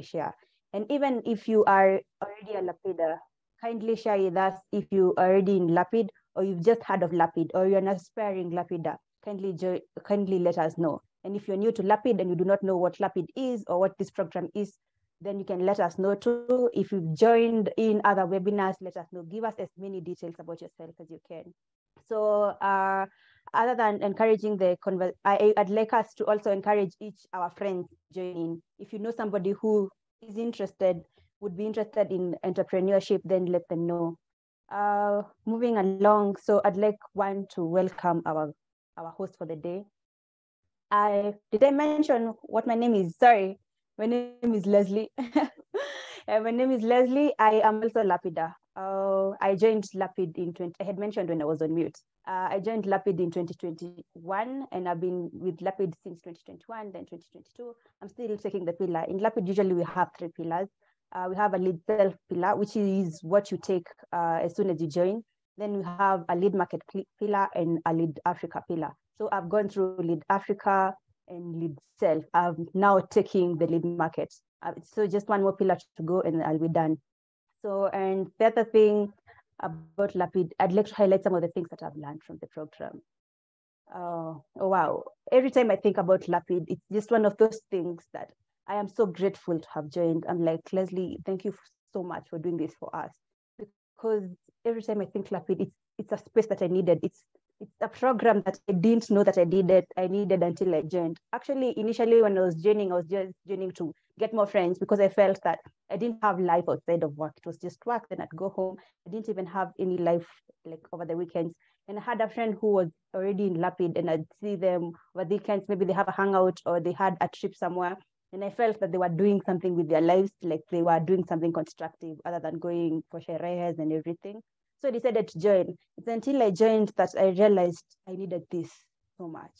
share. And even if you are already a Lapida, kindly share with us if you are already in Lapid or you've just heard of Lapid or you're an aspiring Lapida, kindly, kindly let us know. And if you're new to Lapid and you do not know what Lapid is or what this program is, then you can let us know too. If you've joined in other webinars, let us know. Give us as many details about yourself as you can. So uh, other than encouraging the I, would like us to also encourage each our friends joining. If you know somebody who is interested, would be interested in entrepreneurship, then let them know. Uh, moving along, so I'd like one to welcome our our host for the day. I did I mention what my name is? Sorry, my name is Leslie. uh, my name is Leslie. I am also Lapida. Uh, I joined Lapid in 20, I had mentioned when I was on mute. Uh, I joined Lapid in 2021 and I've been with Lapid since 2021, then 2022. I'm still taking the pillar. In Lapid, usually we have three pillars. Uh, we have a lead self pillar, which is what you take uh, as soon as you join. Then we have a lead market pillar and a lead Africa pillar. So I've gone through lead Africa and lead self. I'm now taking the lead market. Uh, so just one more pillar to go and I'll be done. So, and the other thing about Lapid, I'd like to highlight some of the things that I've learned from the program. Oh, wow. Every time I think about Lapid, it's just one of those things that I am so grateful to have joined. I'm like, Leslie, thank you so much for doing this for us. Because every time I think Lapid, it's, it's a space that I needed. It's it's a program that I didn't know that I needed. I needed until I joined. Actually, initially when I was joining, I was just joining to get more friends because I felt that I didn't have life outside of work. It was just work. Then I'd go home. I didn't even have any life like over the weekends. And I had a friend who was already in Lapid, and I'd see them over the weekends. Maybe they have a hangout or they had a trip somewhere. And I felt that they were doing something with their lives, like they were doing something constructive other than going for sherehes and everything. So I decided to join. It's until I joined that I realized I needed this so much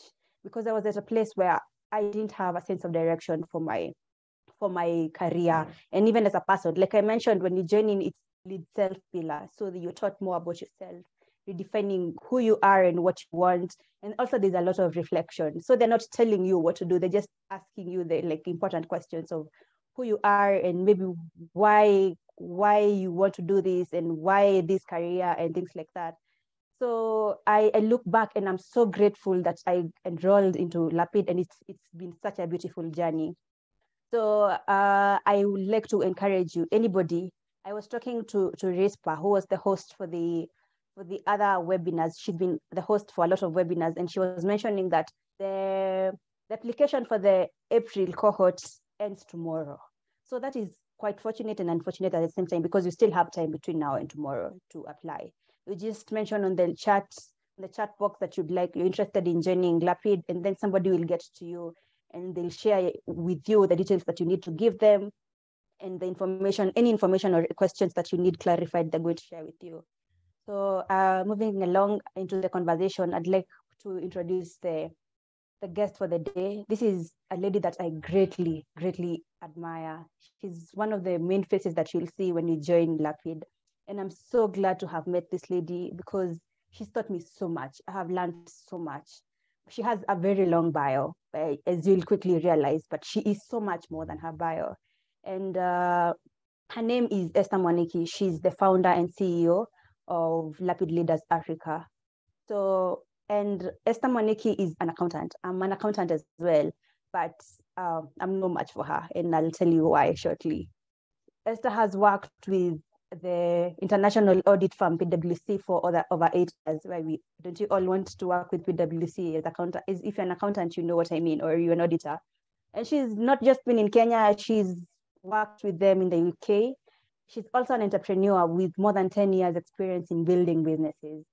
because I was at a place where I didn't have a sense of direction for my for my career mm. and even as a person. Like I mentioned, when you join in, it's lead self pillar, so that you're taught more about yourself, redefining who you are and what you want. And also, there's a lot of reflection. So they're not telling you what to do; they're just asking you the like important questions of who you are and maybe why why you want to do this and why this career and things like that. So I, I look back and I'm so grateful that I enrolled into Lapid and it's it's been such a beautiful journey. So uh, I would like to encourage you, anybody. I was talking to to Rispa, who was the host for the for the other webinars. She's been the host for a lot of webinars, and she was mentioning that the, the application for the April cohort ends tomorrow. So that is quite fortunate and unfortunate at the same time because you still have time between now and tomorrow to apply. You just mentioned on the chat, the chat box that you'd like, you're interested in joining Lapid, and then somebody will get to you and they'll share with you the details that you need to give them and the information, any information or questions that you need clarified, they're going to share with you. So uh, moving along into the conversation, I'd like to introduce the the guest for the day. This is a lady that I greatly, greatly admire. She's one of the main faces that you'll see when you join Lapid. And I'm so glad to have met this lady because she's taught me so much. I have learned so much. She has a very long bio, eh, as you'll quickly realize, but she is so much more than her bio. And uh, her name is Esther Mwaniki. She's the founder and CEO of Lapid Leaders Africa. So and Esther Mwaniki is an accountant. I'm an accountant as well, but uh, I'm no match for her, and I'll tell you why shortly. Esther has worked with the international audit firm PwC for over, over eight years. Why we don't you all want to work with PwC as accountant? If you're an accountant, you know what I mean, or you're an auditor. And she's not just been in Kenya; she's worked with them in the UK. She's also an entrepreneur with more than 10 years experience in building businesses.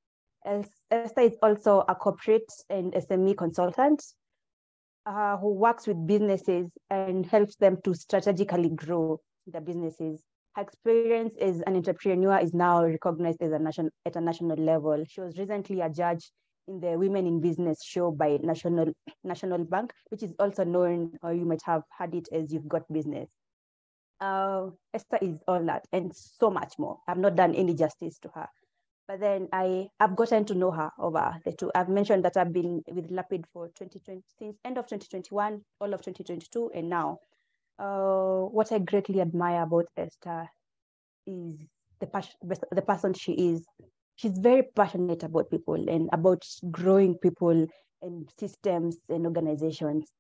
Esther is also a corporate and SME consultant uh, who works with businesses and helps them to strategically grow their businesses. Her experience as an entrepreneur is now recognized as a nation, at a national level. She was recently a judge in the Women in Business show by National, National Bank, which is also known, or you might have heard it as You've Got Business. Uh, Esther is all that and so much more. I've not done any justice to her. But then I have gotten to know her over the two. I've mentioned that I've been with Lapid for 2020 since end of 2021, all of 2022, and now. uh, what I greatly admire about Esther is the the person she is. She's very passionate about people and about growing people and systems and organizations.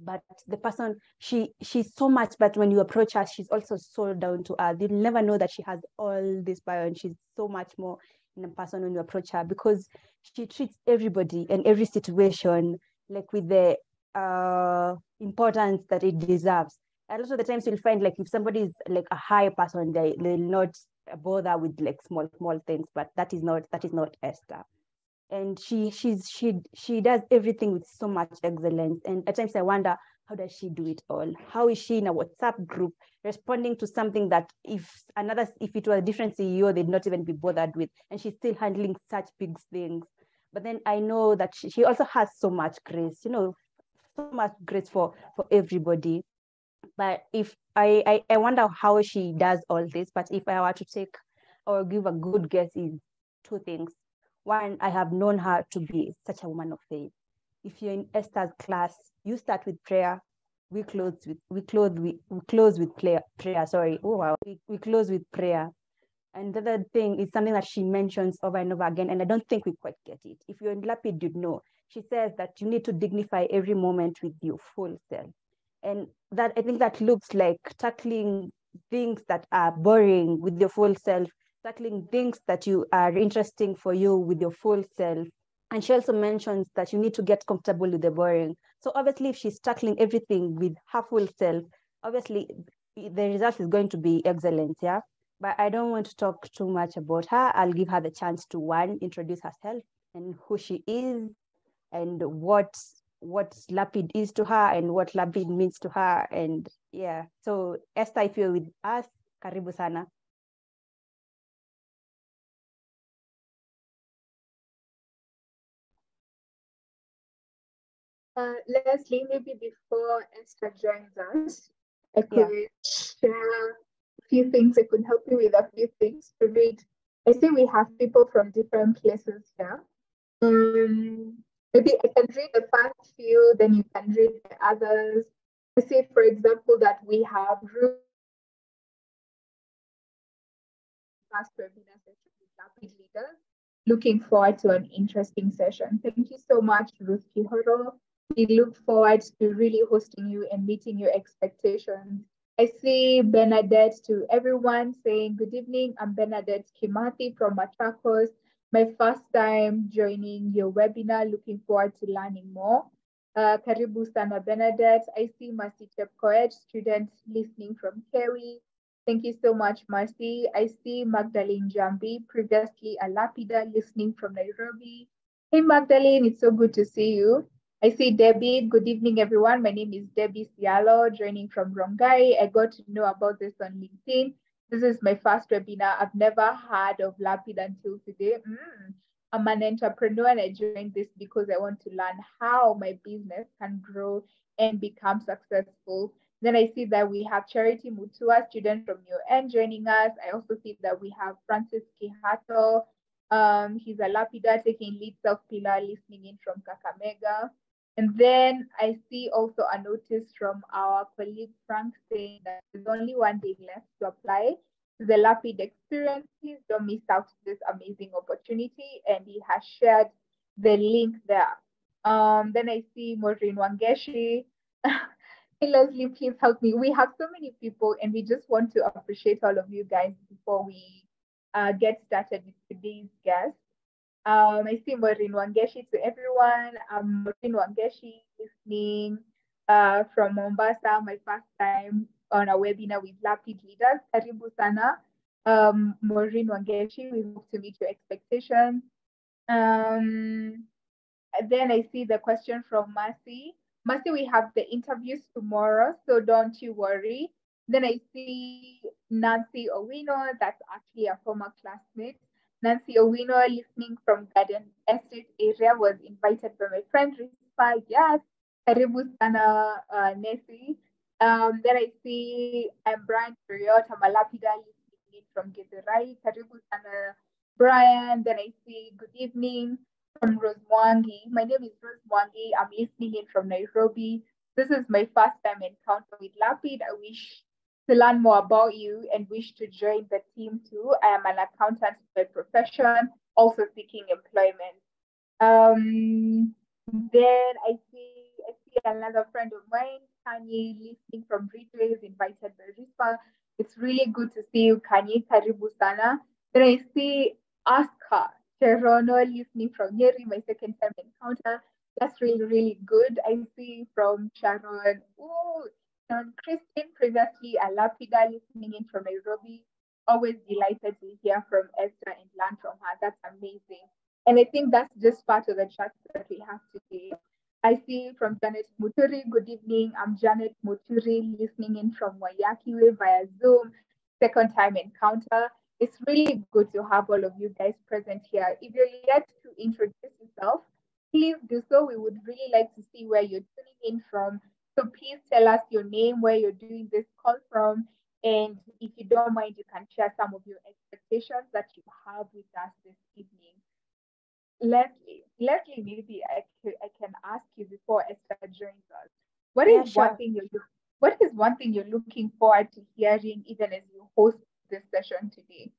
But the person, she she's so much. But when you approach her, she's also so down to earth. You'll never know that she has all this power, and she's so much more person when you approach her because she treats everybody and every situation like with the uh, importance that it deserves. And also the times you'll find like if somebody is like a high person, they they'll not bother with like small small things, but that is not that is not Esther. And she she's she she does everything with so much excellence. And at times I wonder how does she do it all? How is she in a WhatsApp group responding to something that if another if it was a different CEO, they'd not even be bothered with, and she's still handling such big things. But then I know that she, she also has so much grace, you know, so much grace for for everybody but if I, I i wonder how she does all this but if i were to take or give a good guess is two things one i have known her to be such a woman of faith if you're in esther's class you start with prayer we close with we close we, we close with prayer prayer sorry. Oh wow. We, we close with prayer. And the other thing is something that she mentions over and over again and i don't think we quite get it. If you're in lapid you'd know. She says that you need to dignify every moment with your full self. And that i think that looks like tackling things that are boring with your full self tackling things that you are interesting for you with your full self and she also mentions that you need to get comfortable with the boring so obviously if she's tackling everything with her full self obviously the result is going to be excellent yeah but i don't want to talk too much about her i'll give her the chance to one introduce herself and who she is and what what Lapid is to her and what Lapid means to her. And yeah, so Esther, if you're with us, karibu sana. Uh, Leslie, maybe before Esther joins us, I could yeah. share a few things. I could help you with a few things to read. I see we have people from different places here. Um, maybe I can read the first few, then you can read the others. I say, for example, that we have room past webinar session with Lapid leaders. Looking forward to an interesting session. Thank you so much, Ruth Kihoro. We look forward to really hosting you and meeting your expectations. I see Bernadette to everyone saying good evening. I'm Bernadette Kimathi from Machakos my first time joining your webinar. Looking forward to learning more. Uh, Karibu sana Bernadette. I see Mercy Chepkoech, student listening from Kerry. Thank you so much, Marcy. I see Magdalene Jambi, previously a lapida, listening from Nairobi. Hey, Magdalene, it's so good to see you. I see Debbie. Good evening, everyone. My name is Debbie Cialo, joining from Rongai. I got to know about this on LinkedIn. This is my first webinar. I've never heard of Lapid until today. Mm. I'm an entrepreneur and I joined this because I want to learn how my business can grow and become successful. Then I see that we have Charity Mutua, student from UN, joining us. I also see that we have Francis Kihato. Um, he's a lapidar taking lead self pillar, listening in from Kakamega. And then I see also a notice from our colleague Frank saying that there's only one day left to apply to the Lapid experience. Please don't miss out this amazing opportunity. And he has shared the link there. Um, then I see Maureen Wangechi. hey, Leslie, please help me. We have so many people, and we just want to appreciate all of you guys before we uh, get started with today's guest. Um, I see Maureen Wangechi to everyone. I'm Maureen Wangechi listening uh, from Mombasa, my first time on a webinar with Lapid leaders. Karibu sana. Um, Maureen Wangechi, we hope to meet your expectations. Um, then I see the question from Mercy. Mercy, we have the interviews tomorrow, so don't you worry. Then I see Nancy Owino, that's actually a former classmate. Nancy Owino, listening from Garden Estate area, was invited by my friend Rispa. Yes, karibu sana uh, Nessie. Um, then I see I'm Brian Periot, I'm a lapidar listening from Githurai. Karibu sana Brian. Then I see good evening from Rose Mwangi. My name is Rose Mwangi. I'm listening in from Nairobi. This is my first time encounter with Lapid. I wish to learn more about you and wish to join the team too. I am an accountant by profession, also seeking employment. Um, then I see I see another friend of mine, Kanye, listening from Brito, is invited by RISPA. It's really good to see you, Kanye. Karibu sana. Then I see Oscar Cherono listening from Nyeri, my second time encounter. That's really, really good. I see from Sharon. Ooh, Sharon Christine, previously a lapida listening in from Nairobi. Always delighted to hear from Esther and learn from her. That's amazing. And I think that's just part of the chat that we have today. I see from Janet Muturi, good evening. I'm Janet Muturi, listening in from Waiyaki Way via Zoom, second time encounter. It's really good to have all of you guys present here. If you're yet to introduce yourself, please do so. We would really like to see where you're tuning in from. So please tell us your name, where you're doing this call from, and if you don't mind, you can share some of your expectations that you have with us this evening. Leslie, Leslie, maybe I, I can ask you before Esther joins us. What is yeah, sure. one thing you're what is one thing you're looking forward to hearing even as you host this session today?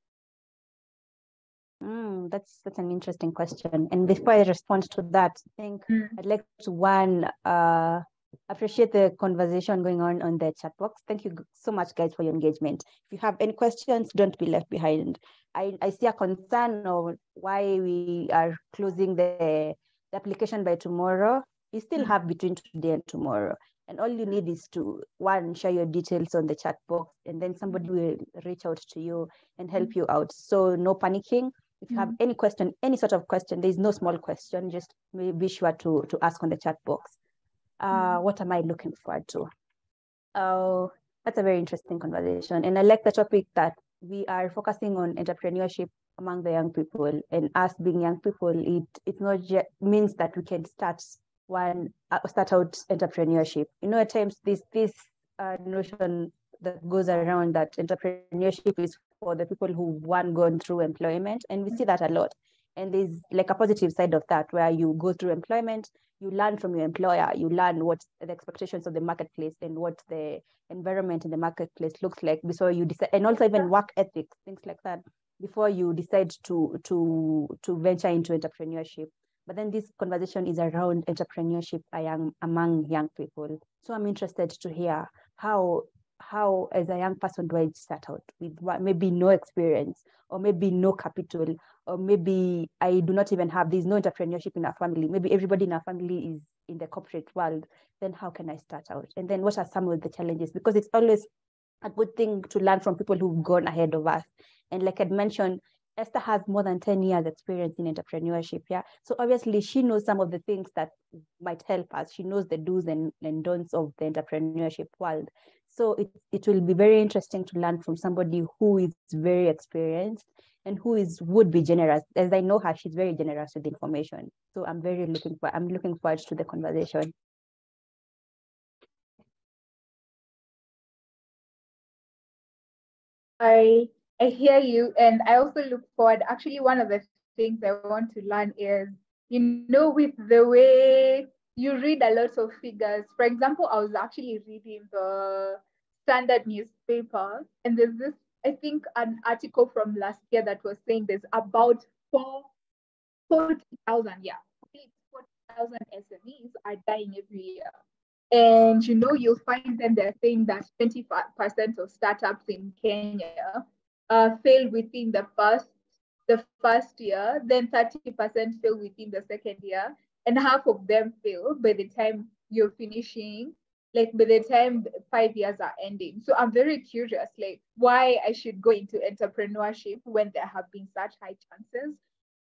Mm, that's that's an interesting question. And before I respond to that, I think mm. I'd like to one uh, appreciate the conversation going on on the chat box. Thank you so much, guys, for your engagement. If you have any questions, don't be left behind. I, I see a concern of why we are closing the, the application by tomorrow. You still mm. have between today and tomorrow. And all you need is to one share your details on the chat box, and then somebody will reach out to you and help mm. you out. So no panicking if you have mm-hmm. any question, any sort of question, there is no small question, just be sure to, to ask on the chat box. Uh, what am I looking forward to? Oh, that's a very interesting conversation. And I like the topic that we are focusing on entrepreneurship among the young people. And us being young people, it it not just means that we can start one uh, start out entrepreneurship. You know, at times this this uh, notion that goes around that entrepreneurship is for the people who one gone through employment and we see that a lot and there's like a positive side of that where you go through employment you learn from your employer you learn what the expectations of the marketplace and what the environment in the marketplace looks like before you decide and also even work ethics things like that before you decide to to to venture into entrepreneurship. But then this conversation is around entrepreneurship among young people. So i'm interested to hear how how as a young person do I start out with what, maybe no experience or maybe no capital or maybe I do not even have there's no entrepreneurship in our family. Maybe everybody in our family is in the corporate world. Then how can I start out? And then what are some of the challenges? Because it's always a good thing to learn from people who've gone ahead of us. And like I'd mentioned, Esther has more than 10 years experience in entrepreneurship. Yeah. So obviously she knows some of the things that might help us. She knows the do's and, and don'ts of the entrepreneurship world. So it, it will be very interesting to learn from somebody who is very experienced and who is would be generous. As I know her, she's very generous with information. So I'm very looking for I'm looking forward to the conversation. I I hear you, and I also look forward. Actually, one of the things I want to learn is, you know, with the way you read a lot of figures. For example, I was actually reading the standard newspaper, and there's this, I think, an article from last year that was saying there's about four, 40,000, yeah, 40,000 SMEs are dying every year. And you know, you'll find them, they're saying that 25% of startups in Kenya uh, fail within the first the first year, then 30% fail within the second year, and half of them fail by the time you're finishing like by the time five years are ending. So i'm very curious like why i should go into entrepreneurship when there have been such high chances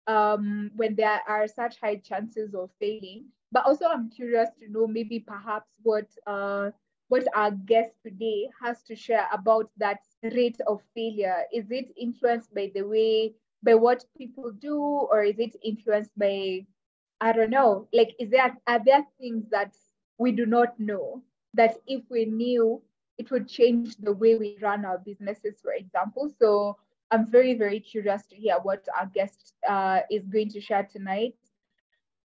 um, when there are such high chances of failing. But also i'm curious to know maybe perhaps what uh, what our guest today has to share about that rate of failure. Is it influenced by the way by what people do or is it influenced by I don't know, like, is there, are there things that we do not know that if we knew, it would change the way we run our businesses, for example? So I'm very, very curious to hear what our guest uh, is going to share tonight.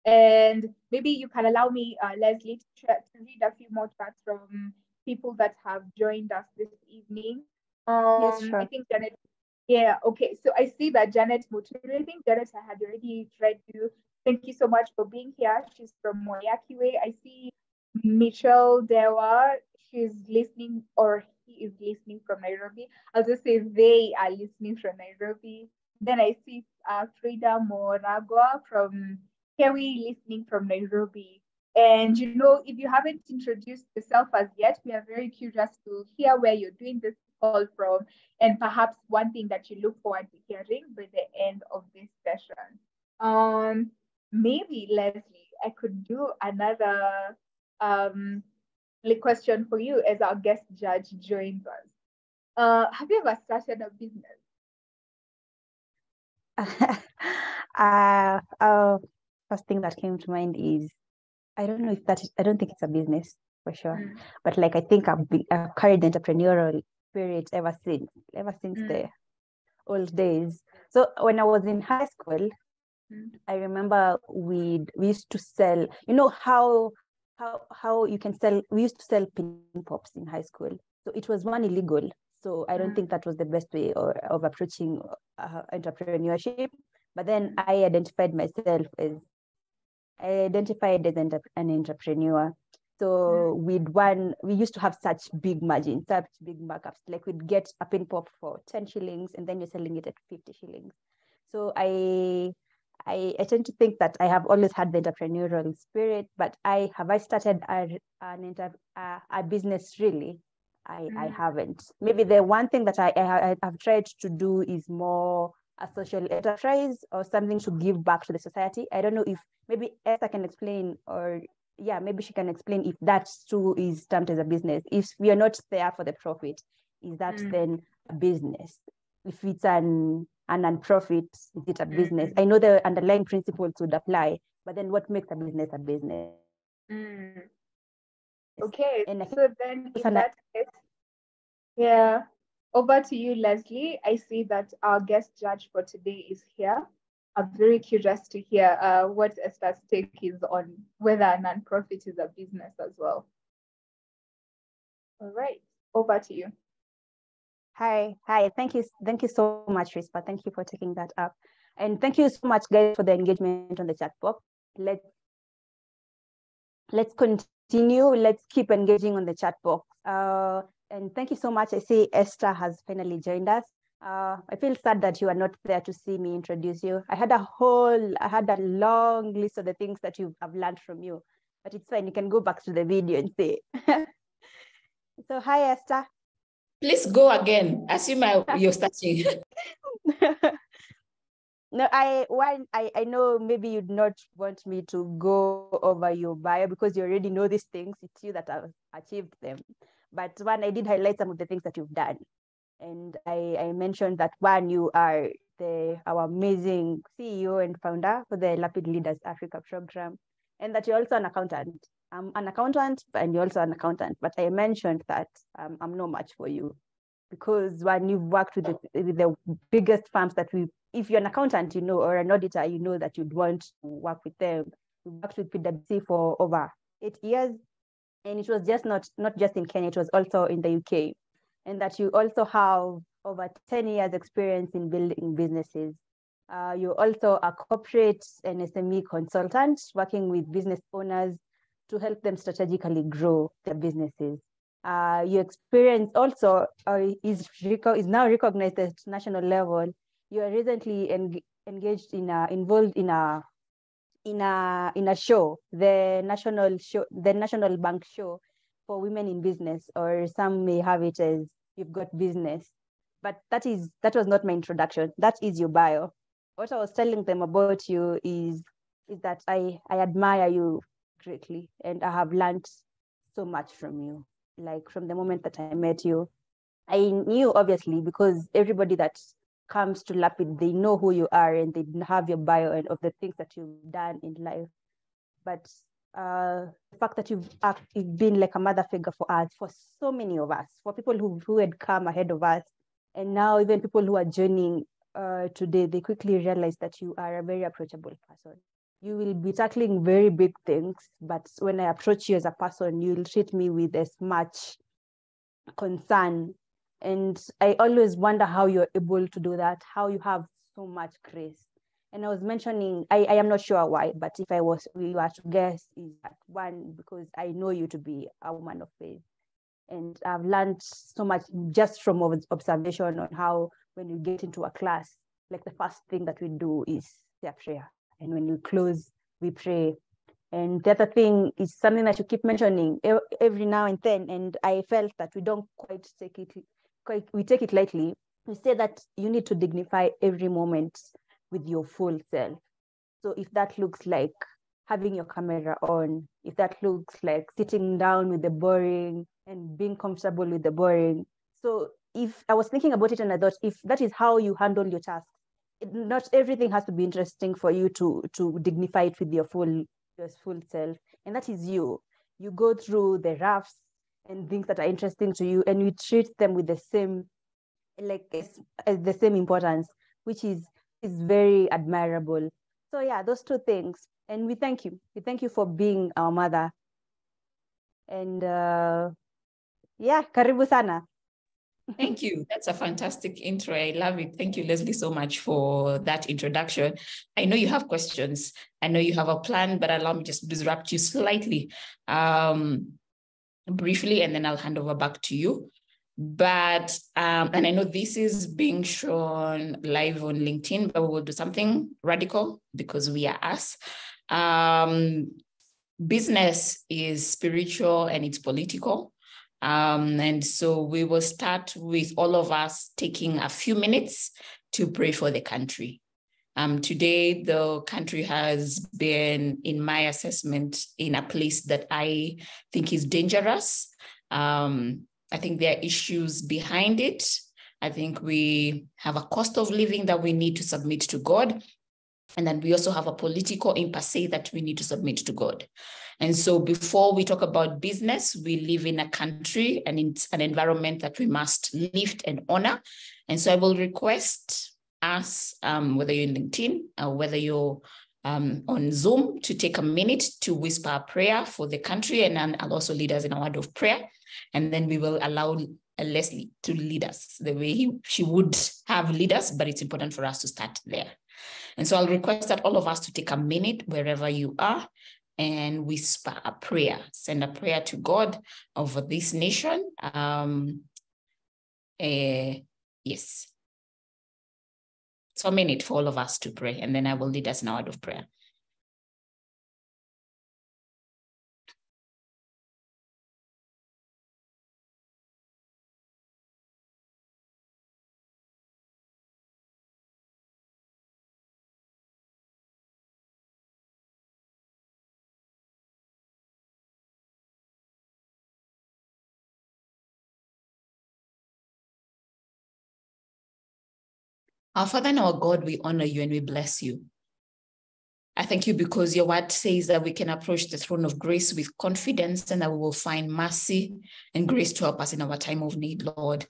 And maybe you can allow me, uh, Leslie, to, to read a few more chats from people that have joined us this evening. Um, yes, sure. I think Janet. Yeah, okay. So I see that Janet Muturi, I think Janet, I had already read you. Thank you so much for being here. She's from Waiyaki Way. I see Michelle Dewa. She's listening or he is listening from Nairobi. I'll just say they are listening from Nairobi. Then I see uh, Frida Moragua from Kewi listening from Nairobi. And you know, if you haven't introduced yourself as yet, we are very curious to hear where you're doing this call from, and perhaps one thing that you look forward to hearing by the end of this session. Um, maybe Leslie, I could do another um, question for you as our guest judge joins us. Uh, have you ever started a business? uh, uh, first thing that came to mind is I don't know if that is, I don't think it's a business for sure, mm. but like I think I've, been, I've carried the entrepreneurial spirit ever since, ever since mm. the old days. So when I was in high school, mm. I remember we we used to sell. You know how how how you can sell. We used to sell pin pops in high school. So it was one illegal. So I don't mm. think that was the best way or, of approaching uh, entrepreneurship. But then I identified myself as I identified as an, an entrepreneur. So mm. we'd one, we used to have such big margins, such big markups. Like we'd get a pin pop for 10 shillings and then you're selling it at 50 shillings. So I, I, I tend to think that I have always had the entrepreneurial spirit, but I have I started a, an inter, a, a business really? I, mm. I haven't. Maybe the one thing that I, I have tried to do is more a social enterprise or something to give back to the society. I don't know if maybe Esther can explain or yeah, maybe she can explain if that too is termed as a business. If we are not there for the profit, is that mm. then a business? If it's an a non-profit, is it a mm. business? I know the underlying principles would apply, but then what makes a business a business? Mm. Okay, and so then in that case, yeah, over to you, Leslie. I see that our guest judge for today is here. I'm very curious to hear uh, what Esther's take is on whether a nonprofit is a business as well. All right, over to you. Hi, hi. Thank you, thank you so much, Rispa. Thank you for taking that up, and thank you so much, guys, for the engagement on the chat box. Let's let's continue. Let's keep engaging on the chat box. Uh, and thank you so much. I see Esther has finally joined us. Uh, I feel sad that you are not there to see me introduce you. I had a whole, I had a long list of the things that you have learned from you, but it's fine. You can go back to the video and see. so hi, Esther. Please go again. I assume I, you're starting. no, I one I, I know maybe you'd not want me to go over your bio because you already know these things. It's you that have achieved them. But one, I did highlight some of the things that you've done. And I, I mentioned that one, you are the our amazing CEO and founder for the Lapid Leaders Africa program, and that you're also an accountant. I'm an accountant, and you're also an accountant. But I mentioned that um, I'm no match for you because when you've worked with the, with the biggest firms that we, if you're an accountant, you know, or an auditor, you know that you'd want to work with them. We worked with PwC for over eight years, and it was just not not just in Kenya, it was also in the UK, and that you also have over 10 years experience in building businesses. Uh, you're also a corporate and SME consultant working with business owners to help them strategically grow their businesses. Uh, your experience also uh, is, is now recognized at national level. You are recently en engaged in a, involved in a in a in a show, the national show, the National Bank show for women in business, or some may have it as you've got business. But that is that was not my introduction. That is your bio. What I was telling them about you is is that I I admire you greatly, and I have learned so much from you. Like from the moment that I met you, I knew obviously because everybody that comes to Lapid, they know who you are and they have your bio and of the things that you've done in life. But uh, the fact that you've, you've been like a mother figure for us, for so many of us, for people who, who had come ahead of us, and now even people who are joining uh, today, they quickly realize that you are a very approachable person. You will be tackling very big things, but when I approach you as a person, you'll treat me with as much concern. And I always wonder how you're able to do that, how you have so much grace. And I was mentioning, I, I am not sure why, but if I was, we were to guess, is that one, because I know you to be a woman of faith. And I've learned so much just from observation on how when you get into a class, like the first thing that we do is a prayer. And when we close, we pray. And the other thing is something that you keep mentioning every now and then. And I felt that we don't quite take it, quite, we take it lightly. We say that you need to dignify every moment with your full self. So if that looks like having your camera on, if that looks like sitting down with the boring and being comfortable with the boring. So if I was thinking about it and I thought if that is how you handle your tasks, not everything has to be interesting for you to to dignify it with your full your full self. And that is you. You go through the roughs and things that are interesting to you and you treat them with the same like as, as the same importance, which is is very admirable. So yeah, those two things. And we thank you. We thank you for being our mother. And uh, yeah, karibu sana. Thank you. That's a fantastic intro. I love it. Thank you, Leslie, so much for that introduction. I know you have questions. I know you have a plan, but allow me just disrupt you slightly, um, briefly, and then I'll hand over back to you. But, um, and I know this is being shown live on LinkedIn, but we will do something radical because we are us. Um, business is spiritual and it's political. Um, and so we will start with all of us taking a few minutes to pray for the country. Um, today, the country has been, in my assessment, in a place that I think is dangerous. Um, I think there are issues behind it. I think we have a cost of living that we need to submit to God. And then we also have a political impasse that we need to submit to God. And so before we talk about business, we live in a country and in an environment that we must lift and honor. And so I will request us, um, whether you're in LinkedIn or whether you're um, on Zoom, to take a minute to whisper a prayer for the country and, and I'll also lead us in a word of prayer. And then we will allow Leslie to lead us the way he, she would have lead us, but it's important for us to start there. And so I'll request that all of us to take a minute wherever you are and whisper a prayer, send a prayer to God over this nation. Um, uh, yes. So a minute for all of us to pray, and then I will lead us a word of prayer. Our Father and our God, we honor you and we bless you. I thank you because your word says that we can approach the throne of grace with confidence and that we will find mercy and grace to help us in our time of need, Lord.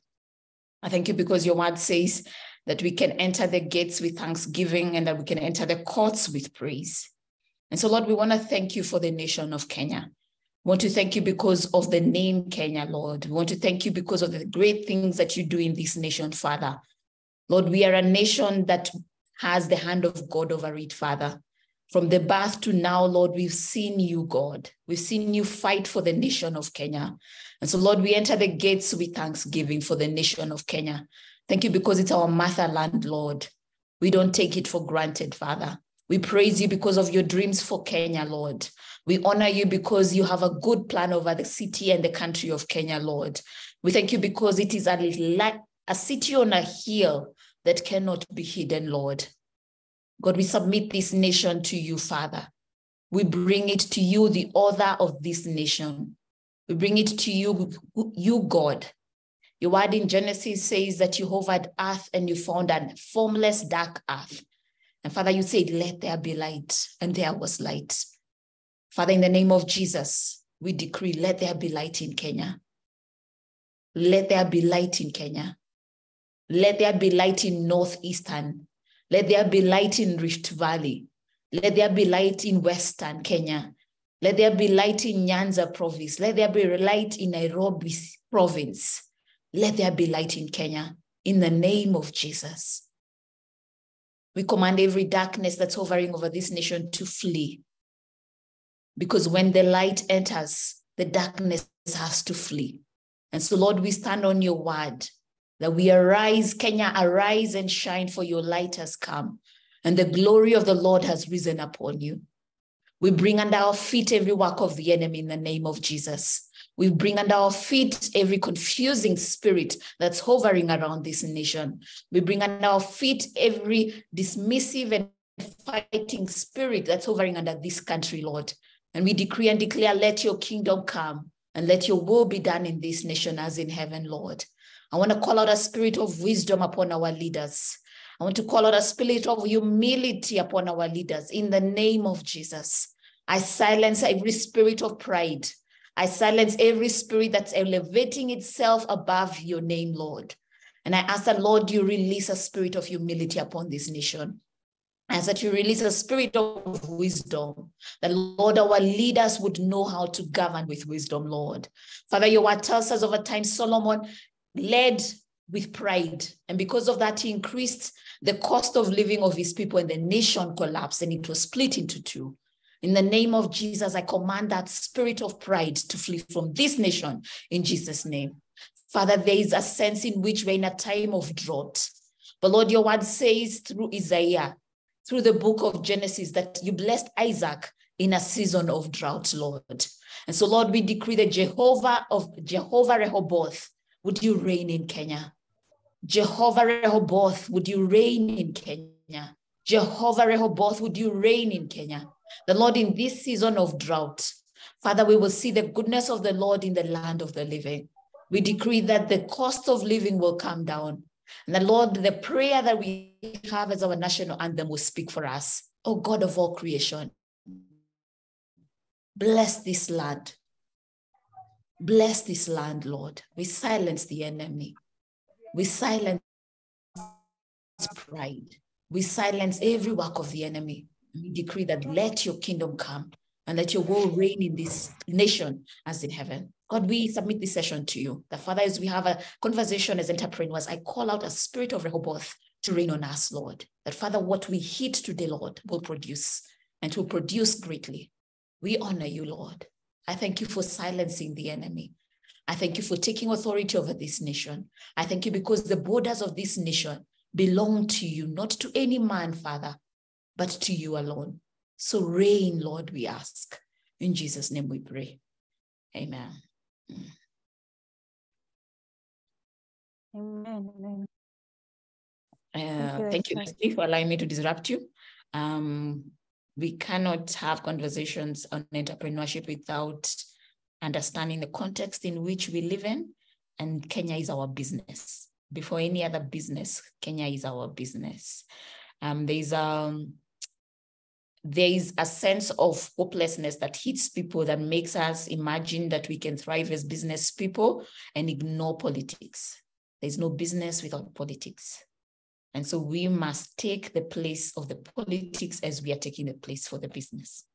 I thank you because your word says that we can enter the gates with thanksgiving and that we can enter the courts with praise. And so, Lord, we want to thank you for the nation of Kenya. We want to thank you because of the name Kenya, Lord. We want to thank you because of the great things that you do in this nation, Father. Lord, we are a nation that has the hand of God over it, Father. From the birth to now, Lord, we've seen you, God. We've seen you fight for the nation of Kenya. And so, Lord, we enter the gates with thanksgiving for the nation of Kenya. Thank you because it's our motherland, Lord. We don't take it for granted, Father. We praise you because of your dreams for Kenya, Lord. We honor you because you have a good plan over the city and the country of Kenya, Lord. We thank you because it is a a city on a hill that cannot be hidden, Lord. God, we submit this nation to you, Father. We bring it to you, the author of this nation. We bring it to you, you, God. Your word in Genesis says that you hovered earth and you found a formless, dark earth. And Father, you said, Let there be light, and there was light. Father, in the name of Jesus, we decree, let there be light in Kenya. Let there be light in Kenya. Let there be light in Northeastern. Let there be light in Rift Valley. Let there be light in Western Kenya. Let there be light in Nyanza province. Let there be light in Nairobi province. Let there be light in Kenya in the name of Jesus. We command every darkness that's hovering over this nation to flee. Because when the light enters, the darkness has to flee. And so, Lord, we stand on your word that we arise, Kenya, arise and shine, for your light has come, and the glory of the Lord has risen upon you. We bring under our feet every work of the enemy in the name of Jesus. We bring under our feet every confusing spirit that's hovering around this nation. We bring under our feet every dismissive and fighting spirit that's hovering under this country, Lord. And we decree and declare, let your kingdom come and let your will be done in this nation as in heaven, Lord. I want to call out a spirit of wisdom upon our leaders. I want to call out a spirit of humility upon our leaders in the name of Jesus. I silence every spirit of pride. I silence every spirit that's elevating itself above your name, Lord. And I ask that, Lord, you release a spirit of humility upon this nation. As that you release a spirit of wisdom, that Lord, our leaders would know how to govern with wisdom, Lord. Father, your word tells us over time, Solomon led with pride. And because of that, he increased the cost of living of his people, and the nation collapsed and it was split into two. In the name of Jesus, I command that spirit of pride to flee from this nation in Jesus' name. Father, there is a sense in which we're in a time of drought. But Lord, your word says through Isaiah, through the book of Genesis, that you blessed Isaac in a season of drought, Lord. And so, Lord, we decree that Jehovah of Jehovah Rehoboth, would you reign in Kenya? Jehovah Rehoboth, would you reign in Kenya? Jehovah Rehoboth, would you reign in Kenya? The Lord, in this season of drought, Father, we will see the goodness of the Lord in the land of the living. We decree that the cost of living will come down. And the Lord, the prayer that we have as our national anthem will speak for us. Oh God of all creation, bless this land. Bless this land, Lord. We silence the enemy. We silence pride. We silence every work of the enemy. We decree that let your kingdom come and let your will reign in this nation as in heaven. God, we submit this session to you. The Father, as we have a conversation as entrepreneurs, I call out a spirit of Rehoboth to reign on us, Lord. That Father, what we hit today, Lord, will produce and will produce greatly. We honor you, Lord. I thank you for silencing the enemy. I thank you for taking authority over this nation. I thank you because the borders of this nation belong to you, not to any man, Father, but to you alone. So reign, Lord, we ask. In Jesus' name we pray. Amen. Amen. Amen. Uh, thank you, Steve, for allowing me to disrupt you. Um, we cannot have conversations on entrepreneurship without understanding the context in which we live in. And Kenya is our business. Before any other business, Kenya is our business. Um, there's um, there is a sense of hopelessness that hits people that makes us imagine that we can thrive as business people and ignore politics. There's no business without politics. And so we must take the place of the politics as we are taking the place for the business.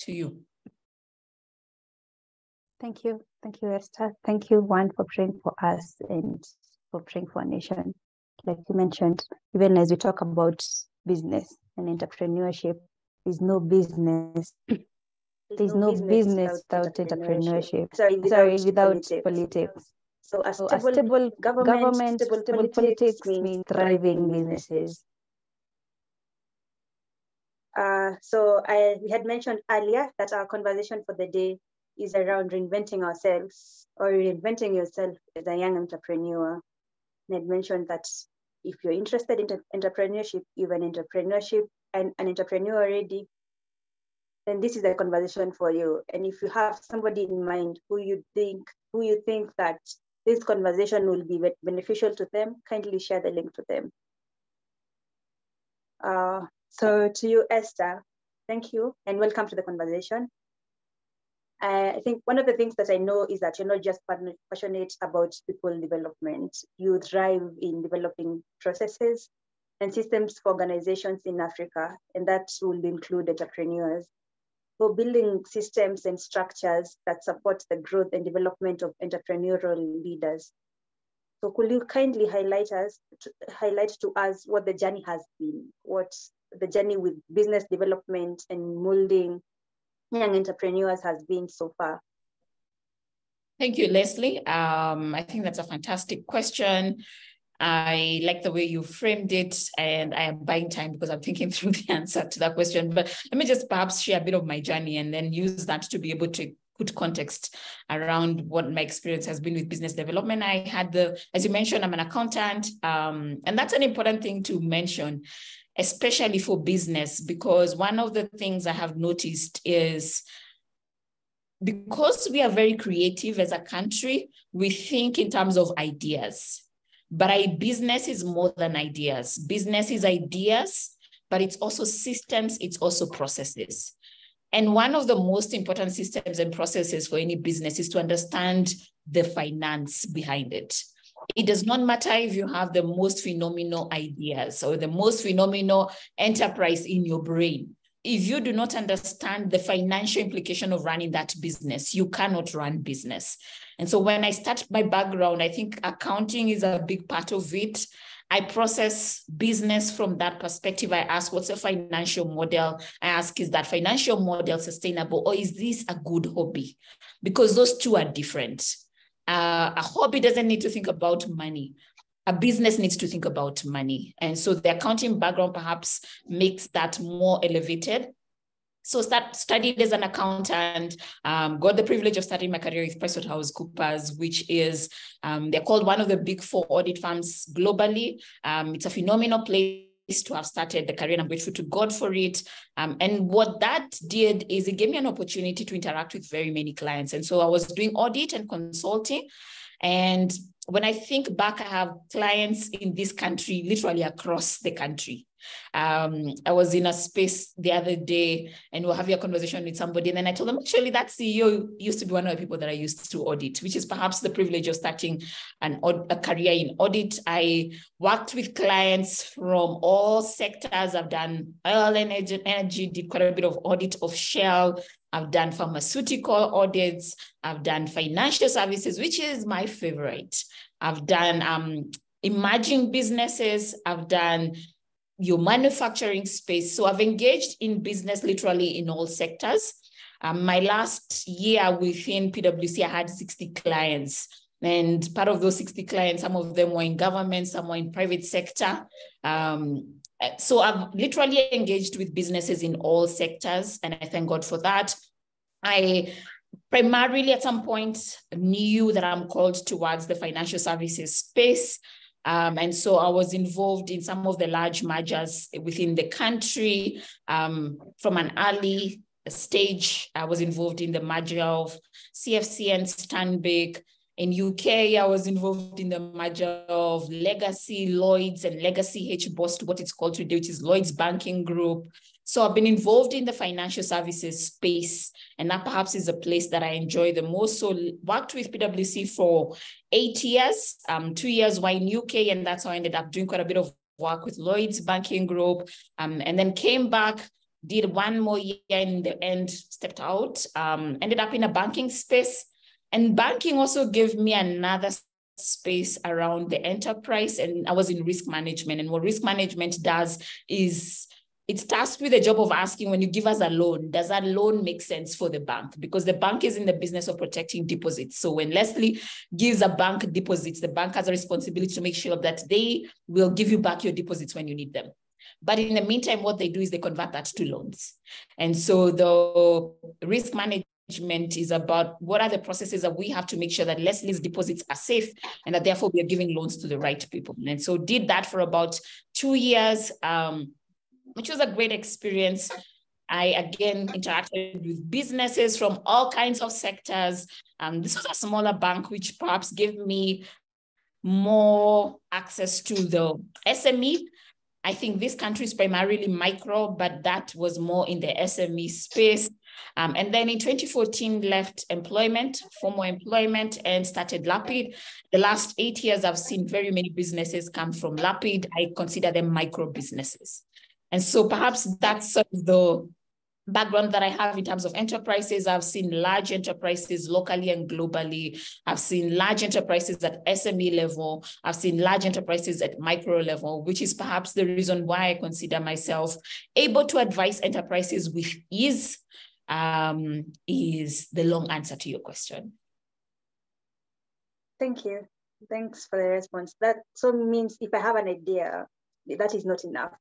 To you. Thank you. Thank you, Esther. Thank you, Juan, for praying for us and for praying for our nation like you mentioned, even as we talk about business and entrepreneurship, there's no business. There's no, business, without entrepreneurship. Sorry, without, Sorry, without politics. politics. So a stable, so a stable government, government stable, stable politics, politics means thriving businesses. Uh, so I we had mentioned earlier that our conversation for the day is around reinventing ourselves or reinventing yourself as a young entrepreneur. And I'd mentioned that if you're interested in entrepreneurship, an entrepreneurship and an entrepreneur already, then this is a conversation for you. And if you have somebody in mind who you think who you think that this conversation will be beneficial to them, kindly share the link to them. Uh, so to you, Esther, thank you and welcome to the conversation. I think one of the things that I know is that you're not just passionate about people development. You thrive in developing processes and systems for organizations in Africa, and that will include entrepreneurs, for building systems and structures that support the growth and development of entrepreneurial leaders. So could you kindly highlight us, to, highlight to us what the journey has been, what the journey with business development and molding young entrepreneurs has been so far? Thank you, Leslie. Um, I think that's a fantastic question. I like the way you framed it, and I am buying time because I'm thinking through the answer to that question. But let me just perhaps share a bit of my journey and then use that to be able to put context around what my experience has been with business development. I had the, as you mentioned, I'm an accountant, um, and that's an important thing to mention, especially for business, because one of the things I have noticed is because we are very creative as a country, we think in terms of ideas. But I, business is more than ideas. Business is ideas, but it's also systems, it's also processes. And one of the most important systems and processes for any business is to understand the finance behind it. It does not matter if you have the most phenomenal ideas or the most phenomenal enterprise in your brain if you do not understand the financial implication of running that business, you cannot run business. And so when I start my background, I think accounting is a big part of it. I process business from that perspective. I ask, what's a financial model? I ask, is that financial model sustainable or is this a good hobby? Because those two are different. Uh, a hobby doesn't need to think about money a business needs to think about money. And so the accounting background perhaps makes that more elevated. So start, studied as an accountant, um, got the privilege of starting my career with PricewaterhouseCoopers, which is, um, they're called one of the big four audit firms globally. Um, it's a phenomenal place to have started the career and I'm grateful to God for it. Um, and what that did is it gave me an opportunity to interact with very many clients. And so I was doing audit and consulting and when I think back, I have clients in this country, literally across the country. Um, I was in a space the other day and we we're having a conversation with somebody. And then I told them, actually, that CEO used to be one of the people that I used to audit, which is perhaps the privilege of starting an, a career in audit. I worked with clients from all sectors. I've done oil and energy, energy did quite a bit of audit of Shell, I've done pharmaceutical audits. I've done financial services, which is my favorite. I've done um, emerging businesses. I've done your manufacturing space. So I've engaged in business literally in all sectors. Um, my last year within PwC, I had 60 clients. And part of those 60 clients, some of them were in government, some were in private sector. Um, so I've literally engaged with businesses in all sectors, and I thank God for that. I primarily at some point knew that I'm called towards the financial services space. Um, and so I was involved in some of the large mergers within the country um, from an early stage. I was involved in the merger of CFC and Stanbic. In UK, I was involved in the merger of Legacy Lloyds and Legacy HBOS, what it's called today, which is Lloyds Banking Group. So I've been involved in the financial services space, and that perhaps is a place that I enjoy the most. So worked with PwC for eight years, um, two years while in UK, and that's how I ended up doing quite a bit of work with Lloyds Banking Group, um, and then came back did one more year in the end, stepped out, um, ended up in a banking space and banking also gave me another space around the enterprise and I was in risk management. And what risk management does is it's tasked with the job of asking when you give us a loan, does that loan make sense for the bank? Because the bank is in the business of protecting deposits. So when Leslie gives a bank deposits, the bank has a responsibility to make sure that they will give you back your deposits when you need them. But in the meantime, what they do is they convert that to loans. And so the risk management is about what are the processes that we have to make sure that Leslie's deposits are safe and that therefore we are giving loans to the right people. And so did that for about two years, um, which was a great experience. I again interacted with businesses from all kinds of sectors. Um, this was a smaller bank, which perhaps gave me more access to the SME. I think this country is primarily micro, but that was more in the SME space. Um, and then in 2014, left employment, formal employment, and started Lapid. The last eight years, I've seen very many businesses come from Lapid. I consider them micro businesses. And so perhaps that's sort of the background that I have in terms of enterprises. I've seen large enterprises locally and globally. I've seen large enterprises at SME level. I've seen large enterprises at micro level, which is perhaps the reason why I consider myself able to advise enterprises with ease um, is the long answer to your question. Thank you. Thanks for the response. That so means if I have an idea, that is not enough.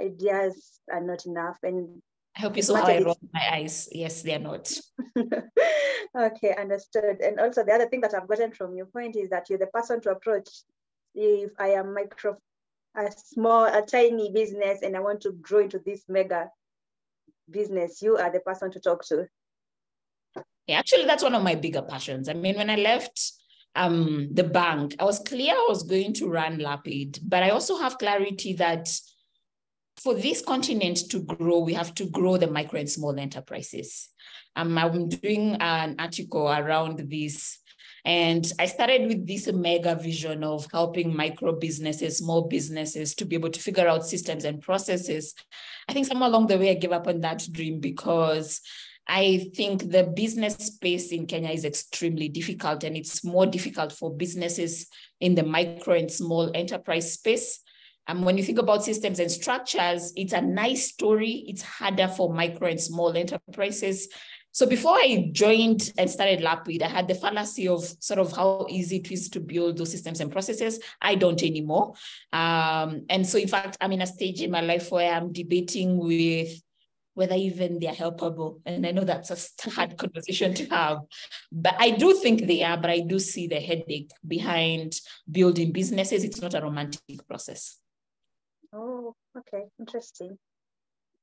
Ideas are not enough. And I hope you saw how I rolled my eyes. Yes, they're not. okay, understood. And also the other thing that I've gotten from your point is that you're the person to approach if I am micro, a small, a tiny business and I want to grow into this mega business, you are the person to talk to. Yeah, actually, that's one of my bigger passions. I mean, when I left um, the bank, I was clear I was going to run Lapid, but I also have clarity that for this continent to grow, we have to grow the micro and small enterprises. Um, I'm doing an article around this. And I started with this mega vision of helping micro businesses, small businesses to be able to figure out systems and processes. I think somewhere along the way, I gave up on that dream because I think the business space in Kenya is extremely difficult, and it's more difficult for businesses in the micro and small enterprise space um, when you think about systems and structures, it's a nice story. It's harder for micro and small enterprises. So before I joined and started Lapid, I had the fallacy of sort of how easy it is to build those systems and processes. I don't anymore. Um, and so in fact, I'm in a stage in my life where I'm debating with whether even they're helpable. And I know that's a hard conversation to have, but I do think they are, but I do see the headache behind building businesses. It's not a romantic process. Oh, okay, interesting.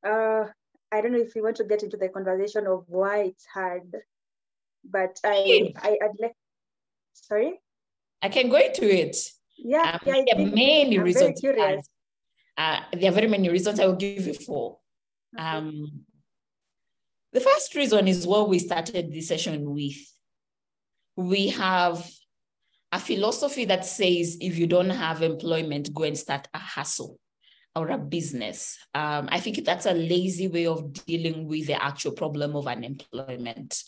Uh, I don't know if you want to get into the conversation of why it's hard, but I, I, I'd like. Sorry. I can go into it. Yeah, um, yeah. There are many I'm reasons. Uh, there are very many reasons. I will give you four. Okay. Um, the first reason is what we started this session with. We have a philosophy that says if you don't have employment, go and start a hustle or a business. Um, I think that's a lazy way of dealing with the actual problem of unemployment.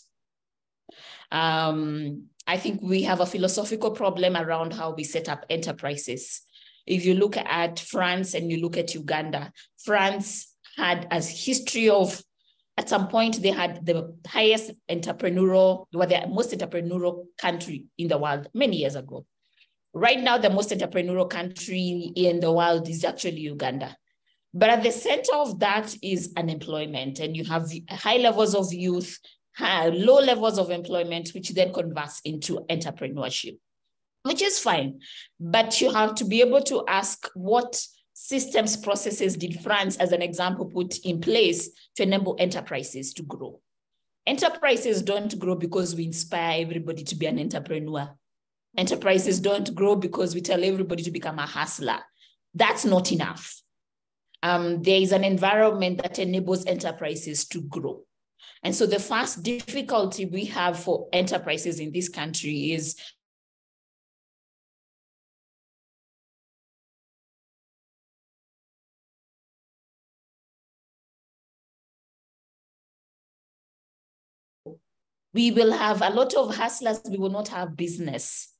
Um, I think we have a philosophical problem around how we set up enterprises. If you look at France and you look at Uganda, France had a history of, at some point, they had the highest entrepreneurial, were the most entrepreneurial country in the world many years ago. Right now, the most entrepreneurial country in the world is actually Uganda. But at the center of that is unemployment, and you have high levels of youth, high, low levels of employment, which then converts into entrepreneurship, which is fine. But you have to be able to ask what systems, processes did France, as an example, put in place to enable enterprises to grow. Enterprises don't grow because we inspire everybody to be an entrepreneur. Enterprises don't grow because we tell everybody to become a hustler. That's not enough. Um, there is an environment that enables enterprises to grow. And so the first difficulty we have for enterprises in this country is we will have a lot of hustlers, we will not have business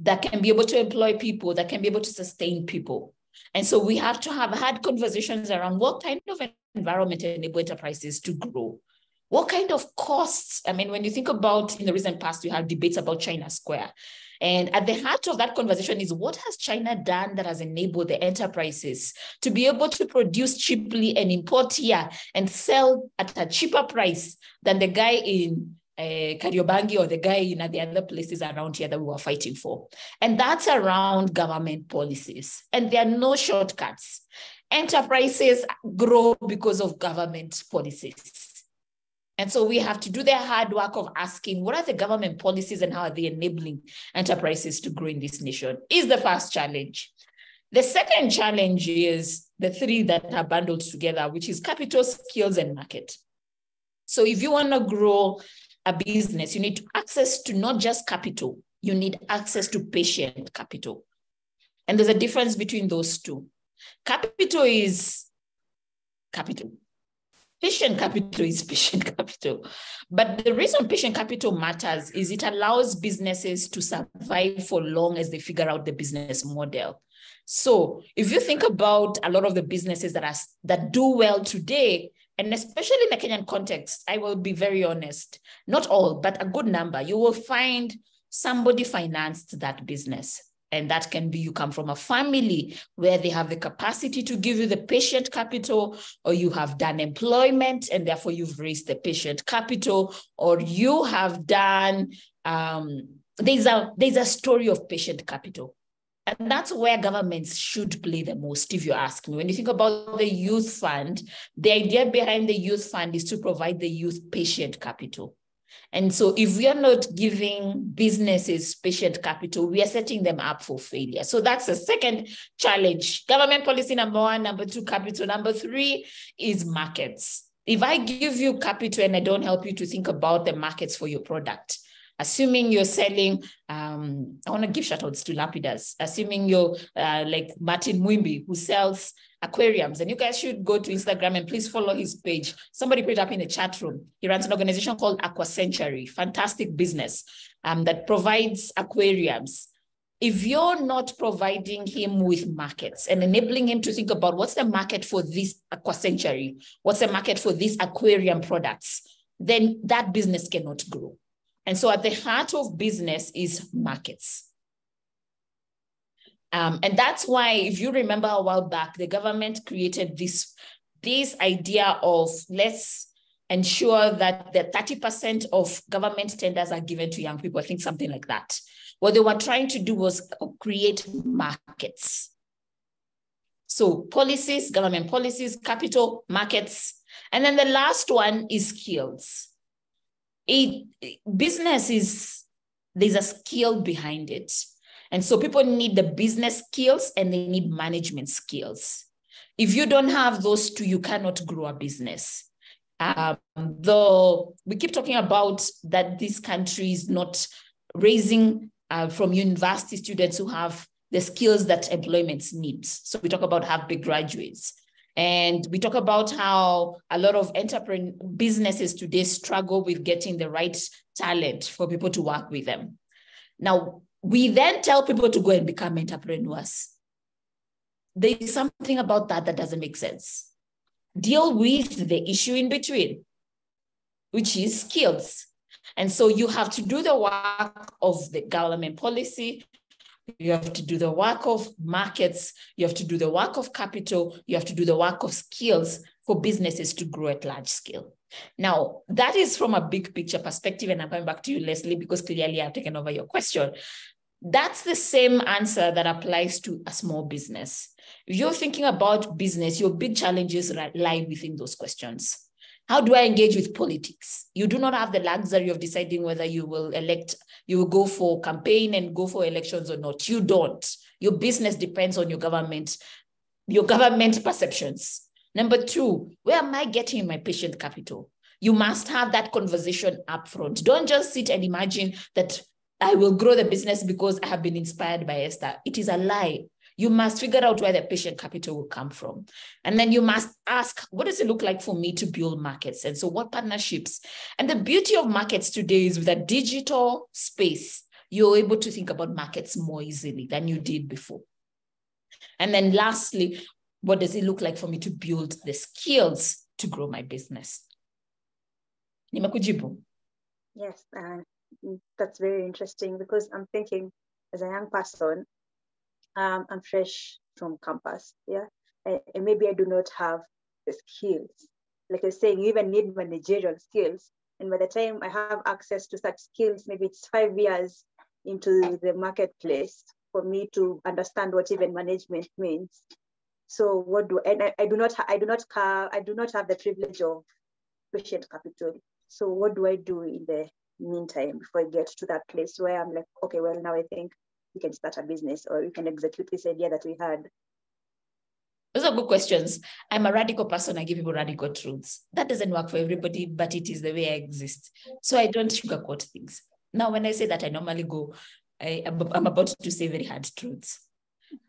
that can be able to employ people, that can be able to sustain people. And so we have to have had conversations around what kind of environment enable enterprises to grow. What kind of costs? I mean, when you think about in the recent past, we had debates about China Square. And at the heart of that conversation is what has China done that has enabled the enterprises to be able to produce cheaply and import here and sell at a cheaper price than the guy in uh, Kariobangi or the guy in the other places around here that we were fighting for. And that's around government policies. And there are no shortcuts. Enterprises grow because of government policies. And so we have to do the hard work of asking what are the government policies and how are they enabling enterprises to grow in this nation is the first challenge. The second challenge is the three that are bundled together, which is capital, skills, and market. So if you want to grow a business, you need access to not just capital, you need access to patient capital. And there's a difference between those two. Capital is capital. Patient capital is patient capital. But the reason patient capital matters is it allows businesses to survive for long as they figure out the business model. So if you think about a lot of the businesses that are that do well today, and especially in the Kenyan context, I will be very honest, not all, but a good number, you will find somebody financed that business. And that can be you come from a family where they have the capacity to give you the patient capital, or you have done employment and therefore you've raised the patient capital, or you have done um, there's a there's a story of patient capital. And that's where governments should play the most, if you ask me. When you think about the youth fund, the idea behind the youth fund is to provide the youth patient capital. And so if we are not giving businesses patient capital, we are setting them up for failure. So that's the second challenge. Government policy number one, number two, capital. Number three is markets. If I give you capital and I don't help you to think about the markets for your product, assuming you're selling um, i want to give shout outs to lapidas assuming you're uh, like martin mwimbi who sells aquariums and you guys should go to instagram and please follow his page. Somebody put it up in the chat room. He runs an organization called Aqua Century fantastic business um, that provides aquariums. If you're not providing him with markets and enabling him to think about what's the market for this Aqua Century what's the market for these aquarium products then that business cannot grow and so at the heart of business is markets. Um, and that's why, if you remember a while back, the government created this, this idea of let's ensure that the 30% of government tenders are given to young people. I think something like that. What they were trying to do was create markets. So policies, government policies, capital, markets. And then the last one is skills it business is there's a skill behind it. And so people need the business skills and they need management skills. If you don't have those two you cannot grow a business. Um, though we keep talking about that this country is not raising uh, from university students who have the skills that employment needs. So we talk about have big graduates and we talk about how a lot of entrepreneur businesses today struggle with getting the right talent for people to work with them. Now, we then tell people to go and become entrepreneurs. There is something about that that doesn't make sense. Deal with the issue in between, which is skills. And so you have to do the work of the government policy, you have to do the work of markets, you have to do the work of capital, you have to do the work of skills for businesses to grow at large scale. Now, that is from a big picture perspective, and I'm coming back to you, Leslie, because clearly I've taken over your question. That's the same answer that applies to a small business. If you're thinking about business, your big challenges lie within those questions. How do I engage with politics? You do not have the luxury of deciding whether you will elect, you will go for campaign and go for elections or not. You don't. Your business depends on your government, your government perceptions. Number two, where am I getting my patient capital? You must have that conversation upfront. Don't just sit and imagine that I will grow the business because I have been inspired by Esther. It is a lie. You must figure out where the patient capital will come from. And then you must ask, what does it look like for me to build markets? And so, what partnerships? And the beauty of markets today is with a digital space, you're able to think about markets more easily than you did before. And then, lastly, what does it look like for me to build the skills to grow my business? Nimekujibu? Yes, uh, that's very interesting because I'm thinking as a young person, um, I'm fresh from campus, yeah, and, and, maybe I do not have the skills. Like you're saying, you even need managerial skills. And by the time I have access to such skills, maybe it's five years into the marketplace for me to understand what even management means. So what do and I, I do not I do not have I do not have the privilege of patient capital. So what do I do in the meantime before I get to that place where I'm like, okay, well now I think we can start a business or we can execute this idea that we had. Those are good questions. I'm a radical person. I give people radical truths. That doesn't work for everybody, but it is the way I exist. So I don't sugarcoat things. Now, when I say that, I normally go, I, I'm about to say very hard truths.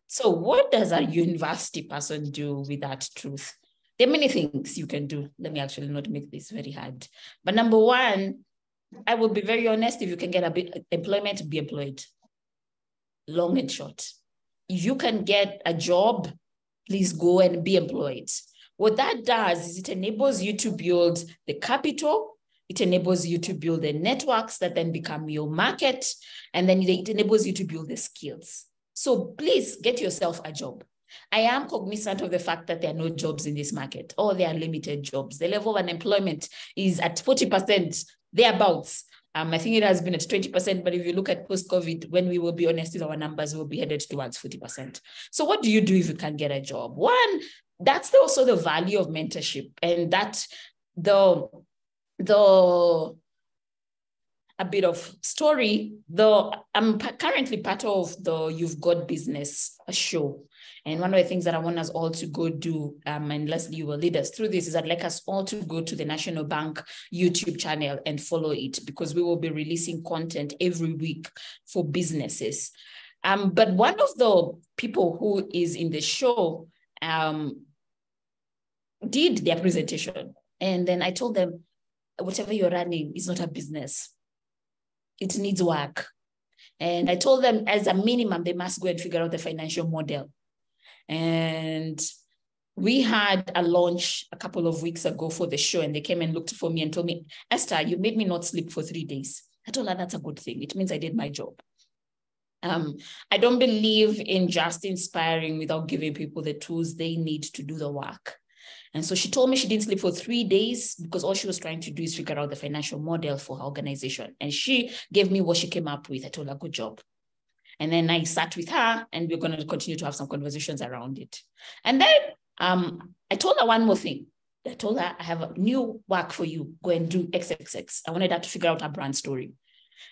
So, what does a university person do with that truth? There are many things you can do. Let me actually not make this very hard. But number one, I will be very honest if you can get a bit employment, be employed. Long and short. If you can get a job, please go and be employed. What that does is it enables you to build the capital, it enables you to build the networks that then become your market, and then it enables you to build the skills. So please get yourself a job. I am cognizant of the fact that there are no jobs in this market or there are limited jobs. The level of unemployment is at 40%, thereabouts. Um, I think it has been at 20%, but if you look at post-COVID, when we will be honest, with our numbers will be headed towards 40%. So what do you do if you can't get a job? One, that's also the value of mentorship and that the, the a bit of story, though I'm currently part of the You've Got Business show. And one of the things that I want us all to go do, um, and Leslie, you will lead us through this, is I'd like us all to go to the National Bank YouTube channel and follow it because we will be releasing content every week for businesses. Um, but one of the people who is in the show um, did their presentation. And then I told them, whatever you're running is not a business. It needs work. And I told them as a minimum, they must go and figure out the financial model. And we had a launch a couple of weeks ago for the show, and they came and looked for me and told me, Esther, you made me not sleep for three days. I told her that's a good thing. It means I did my job. Um, I don't believe in just inspiring without giving people the tools they need to do the work. And so she told me she didn't sleep for three days because all she was trying to do is figure out the financial model for her organization. And she gave me what she came up with. I told her, good job. And then I sat with her and we're going to continue to have some conversations around it. And then um, I told her one more thing. I told her, I have a new work for you. Go and do XXX. I wanted her to figure out her brand story.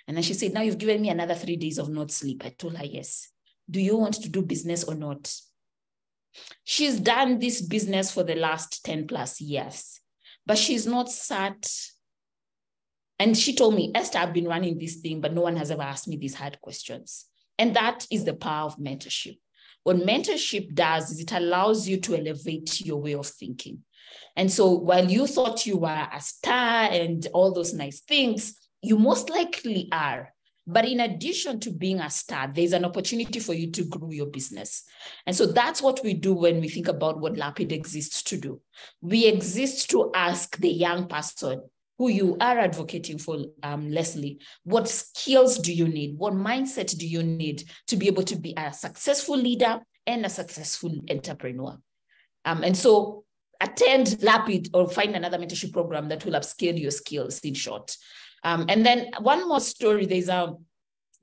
And then she said, Now you've given me another three days of not sleep. I told her, Yes. Do you want to do business or not? She's done this business for the last 10 plus years, but she's not sat. And she told me, Esther, I've been running this thing, but no one has ever asked me these hard questions. And that is the power of mentorship. What mentorship does is it allows you to elevate your way of thinking. And so while you thought you were a star and all those nice things, you most likely are. But in addition to being a star, there's an opportunity for you to grow your business. And so that's what we do when we think about what Lapid exists to do. We exist to ask the young person, who you are advocating for, um, Leslie. What skills do you need? What mindset do you need to be able to be a successful leader and a successful entrepreneur? Um, and so attend Lapid or find another mentorship program that will upscale your skills in short. Um, and then one more story, there's a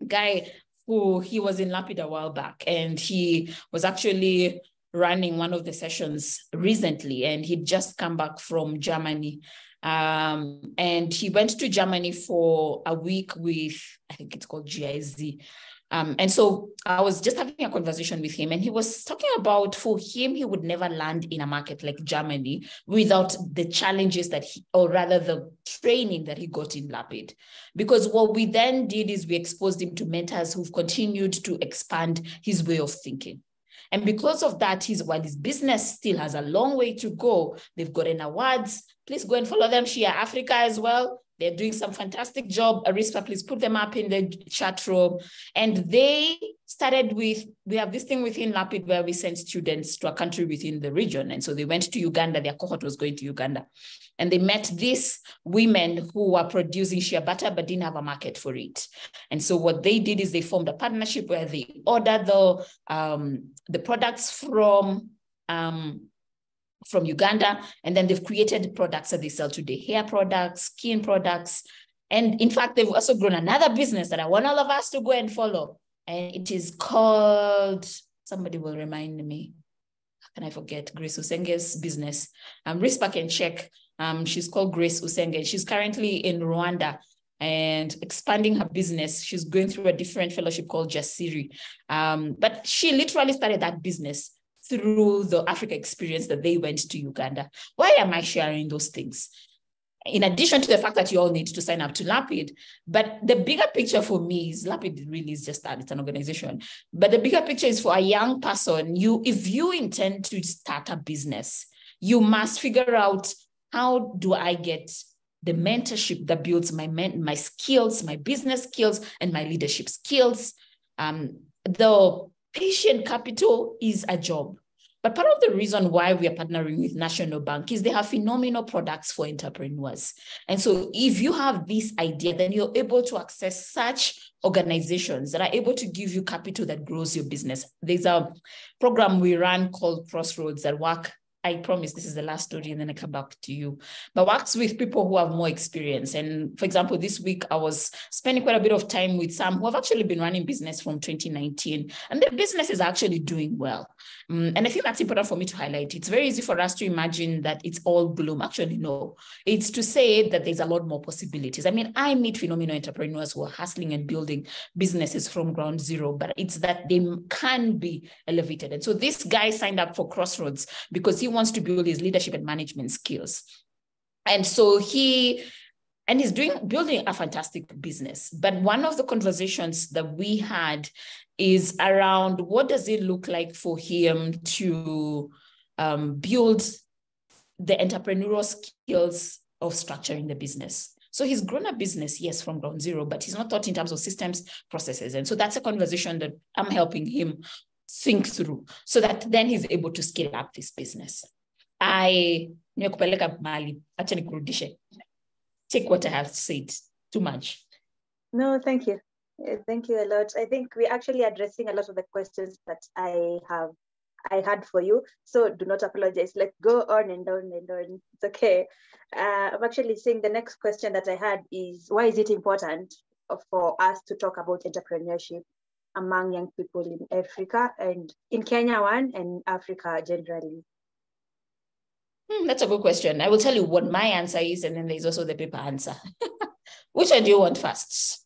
guy who he was in Lapid a while back and he was actually running one of the sessions recently and he'd just come back from Germany um, and he went to Germany for a week with, I think it's called GIZ. Um, and so I was just having a conversation with him, and he was talking about for him, he would never land in a market like Germany without the challenges that he, or rather the training that he got in Lapid. Because what we then did is we exposed him to mentors who've continued to expand his way of thinking. And because of that, his while his business still has a long way to go, they've gotten awards. Please go and follow them, Share Africa as well. They're doing some fantastic job. Arispa, please put them up in the chat room. And they started with, we have this thing within Lapid where we send students to a country within the region. And so they went to Uganda, their cohort was going to Uganda. And they met these women who were producing shea butter but didn't have a market for it. And so what they did is they formed a partnership where they ordered the, um, the products from um, from Uganda, and then they've created products that they sell today, hair products, skin products. And in fact, they've also grown another business that I want all of us to go and follow. And it is called, somebody will remind me, how can I forget, Grace Usenge's business. Um, Rispa can check. Um, she's called Grace Usenge. She's currently in Rwanda and expanding her business. She's going through a different fellowship called Jasiri. Um, but she literally started that business through the Africa experience that they went to Uganda. Why am I sharing those things? In addition to the fact that you all need to sign up to Lapid, but the bigger picture for me is Lapid really is just that it's an organization. But the bigger picture is for a young person, you if you intend to start a business, you must figure out how do I get the mentorship that builds my men, my skills, my business skills, and my leadership skills. Um, the patient capital is a job. But part of the reason why we are partnering with National Bank is they have phenomenal products for entrepreneurs. And so if you have this idea, then you're able to access such organizations that are able to give you capital that grows your business. There's a program we run called Crossroads that work I promise this is the last story and then I come back to you. But works with people who have more experience. And for example, this week I was spending quite a bit of time with some who have actually been running business from 2019 and the business is actually doing well. Um, and I think that's important for me to highlight. It's very easy for us to imagine that it's all gloom. Actually, no. It's to say that there's a lot more possibilities. I mean, I meet phenomenal entrepreneurs who are hustling and building businesses from ground zero, but it's that they can be elevated. And so this guy signed up for Crossroads because he wants to build his leadership and management skills. And so he and he's doing building a fantastic business. But one of the conversations that we had is around what does it look like for him to um, build the entrepreneurial skills of structuring the business. So he's grown a business, yes, from ground zero, but he's not taught in terms of systems, processes. And so that's a conversation that I'm helping him think through so that then he's able to scale up this business. I mali. Take what I have said. Too much. No, thank you. Thank you a lot. I think we're actually addressing a lot of the questions that I have I had for you. So do not apologize. Let's go on and on and on. It's okay. Uh, I'm actually saying the next question that I had is why is it important for us to talk about entrepreneurship among young people in Africa and in Kenya one and Africa generally? Hmm, that's a good question. I will tell you what my answer is, and then there's also the paper answer. Which one do you want first?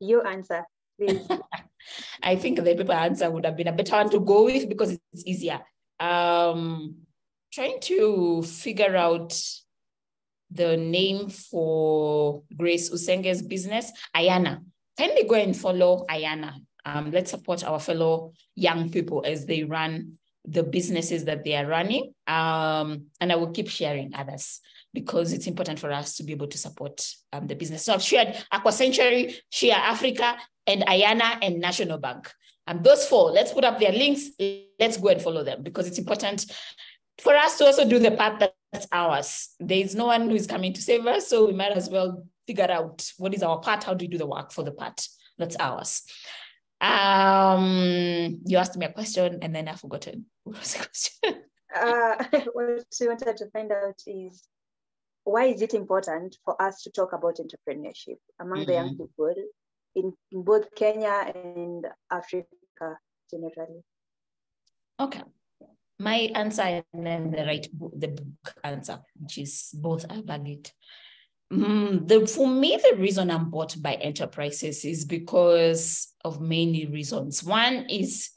You answer, please. I think the paper answer would have been a better one to go with because it's easier. Um, trying to figure out the name for Grace Usenge's business, Ayana. Kindly go and follow Ayana. Um, let's support our fellow young people as they run the businesses that they are running. Um, and I will keep sharing others because it's important for us to be able to support um, the business. So I've shared Aqua Century, Share Africa, and Ayana and National Bank. And those four, let's put up their links. Let's go and follow them because it's important for us to also do the part that's ours. There is no one who is coming to save us. So we might as well figure out what is our part, how do we do the work for the part that's ours. Um, you asked me a question and then I've forgotten. What was the question? uh, what we wanted to find out is why is it important for us to talk about entrepreneurship among mm-hmm. the young mm-hmm. people in, both Kenya and Africa generally? Okay. My answer and then the right the book answer, which is both are valid. Mm, the, for me, the reason I'm bought by enterprises is because of many reasons. One is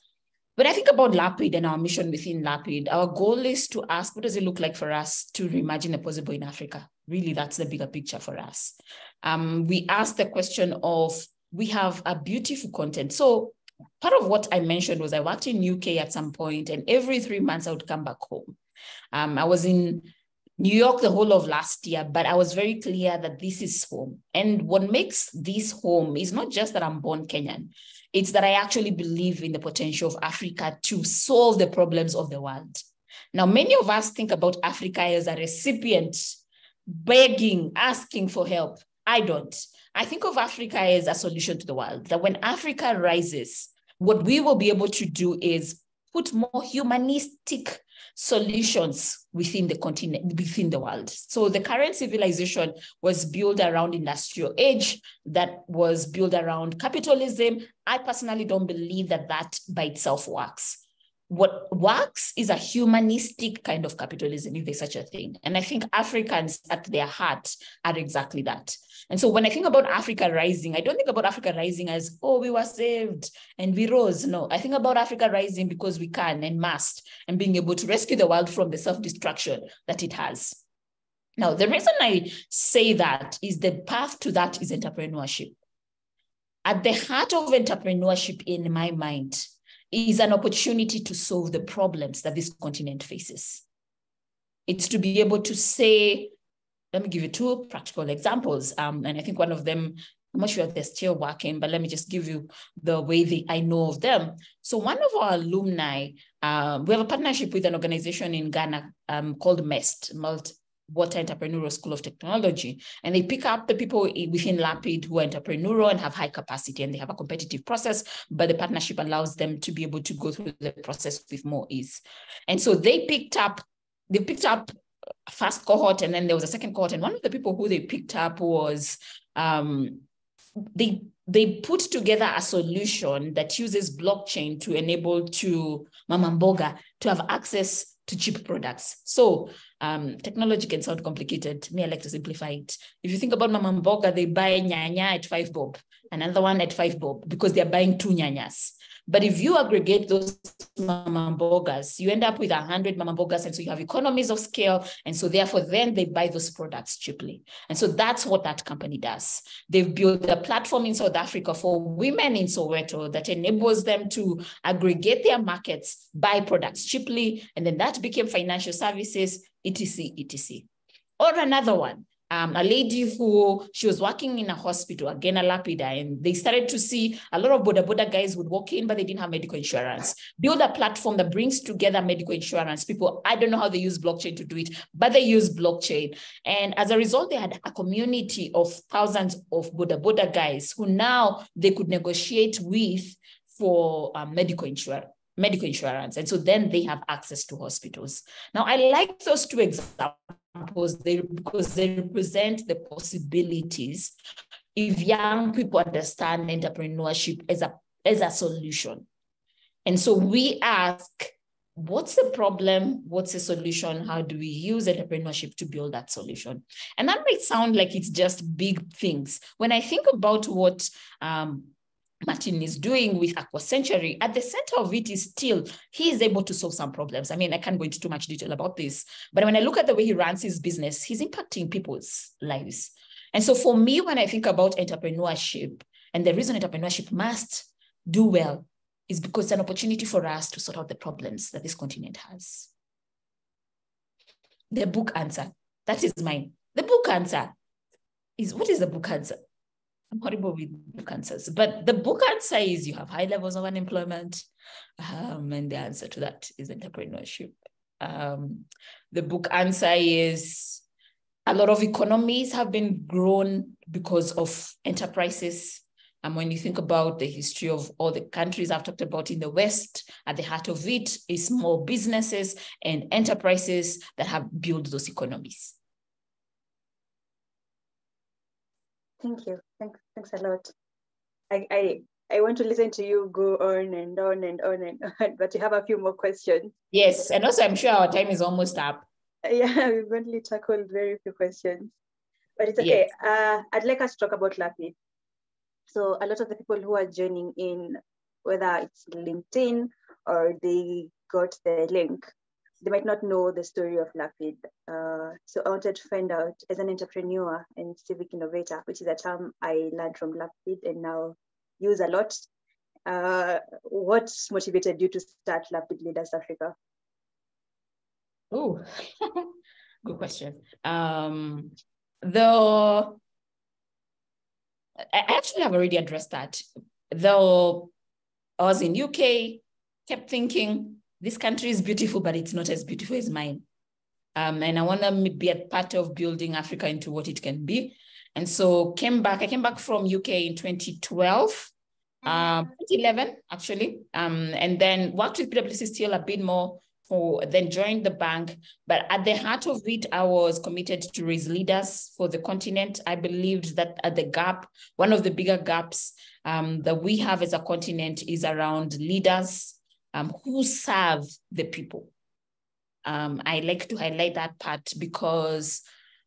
when I think about Lapid and our mission within Lapid, our goal is to ask what does it look like for us to reimagine the possible in Africa? Really, that's the bigger picture for us. Um, we ask the question of we have a beautiful content. So part of what I mentioned was I worked in UK at some point, and every three months I would come back home. Um, I was in New York the whole of last year, but I was very clear that this is home. And what makes this home is not just that I'm born Kenyan, it's that I actually believe in the potential of Africa to solve the problems of the world. Now, many of us think about Africa as a recipient, begging, asking for help. I don't. I think of Africa as a solution to the world, that when Africa rises, what we will be able to do is put more humanistic solutions within the continent, within the world. So the current civilization was built around industrial age, that was built around capitalism. I personally don't believe that that by itself works. what works is a humanistic kind of capitalism, if there's such a thing. And I think Africans at their heart are exactly that. And so when I think about Africa rising, I don't think about Africa rising as, oh, we were saved and we rose. No, I think about Africa rising because we can and must and being able to rescue the world from the self destruction that it has. Now, the reason I say that is the path to that is entrepreneurship. At the heart of entrepreneurship, in my mind, is an opportunity to solve the problems that this continent faces. It's to be able to say, let me give you two practical examples. Um, and I think one of them, I'm not sure they're still working, but let me just give you the way they, I know of them. So one of our alumni, um, we have a partnership with an organization in Ghana um, called MEST, Meltwater Entrepreneurial School of Technology. And they pick up the people within Lapid who are entrepreneurial and have high capacity and they have a competitive process, but the partnership allows them to be able to go through the process with more ease. And so they picked up, they picked up first cohort and then there was a second cohort. And one of the people who they picked up was um, they they put together a solution that uses blockchain to enable to Mama Mboga to have access to cheap products. So um, technology can sound complicated. Me, I like to simplify it. If you think about Mama Mboga, they buy nyanya at five bob, another one at five bob, because they're buying two nyanyas. But if you aggregate those mama mbogas, you end up with 100 mama mbogas. And so you have economies of scale. And so therefore, then they buy those products cheaply. And so that's what that company does. They've built a platform in South Africa for women in Soweto that enables them to aggregate their markets, buy products cheaply. And then that became financial services, etc., etc. Or another one, um, a lady who she was working in a hospital, again a lapida, and they started to see a lot of boda boda guys would walk in, but they didn't have medical insurance. Build a platform that brings together medical insurance. People, I don't know how they use blockchain to do it, but they use blockchain. And as a result, they had a community of thousands of boda boda guys who now they could negotiate with for um, medical insurance medical insurance. And so then they have access to hospitals. Now, I like those two examples examples they, because they represent the possibilities if young people understand entrepreneurship as a, as a solution. And so we ask, what's the problem? What's the solution? How do we use entrepreneurship to build that solution? And that might sound like it's just big things. When I think about what um, Martin is doing with Aqua Century, at the center of it is still he is able to solve some problems. I mean, I can't go into too much detail about this, but when I look at the way he runs his business, he's impacting people's lives. And so for me, when I think about entrepreneurship, and the reason entrepreneurship must do well is because it's an opportunity for us to sort out the problems that this continent has. The book answer, that is mine. The book answer is what is the book answer? Horrible with book answers, but the book answer is you have high levels of unemployment, um, and the answer to that is entrepreneurship. Um, the book answer is a lot of economies have been grown because of enterprises. And when you think about the history of all the countries I've talked about in the West, at the heart of it is small businesses and enterprises that have built those economies. Thank you. Thanks, thanks a lot. I, I, I want to listen to you go on and on and on and on, but you have a few more questions. Yes, and also I'm sure our time is almost up. Yeah, we've only tackled very few questions, but it's okay. Yes. Uh, I'd like us to talk about Lapid. So a lot of the people who are joining in, whether it's LinkedIn or they got the link, they might not know the story of Lapid. Uh, so I wanted to find out as an entrepreneur and civic innovator, which is a term I learned from Lapid and now use a lot. Uh, what motivated you to start Lapid Leaders Africa? Oh, good question. Um, though I actually have already addressed that. Though I was in UK, kept thinking this country is beautiful, but it's not as beautiful as mine. Um, and I want to be a part of building Africa into what it can be. And so came back, I came back from UK in 2012, um, 2011 actually, um, and then worked with PwC still a bit more for then joined the bank. But at the heart of it, I was committed to raise leaders for the continent. I believed that at the gap, one of the bigger gaps um, that we have as a continent is around leaders um, who serve the people. Um, I like to highlight that part because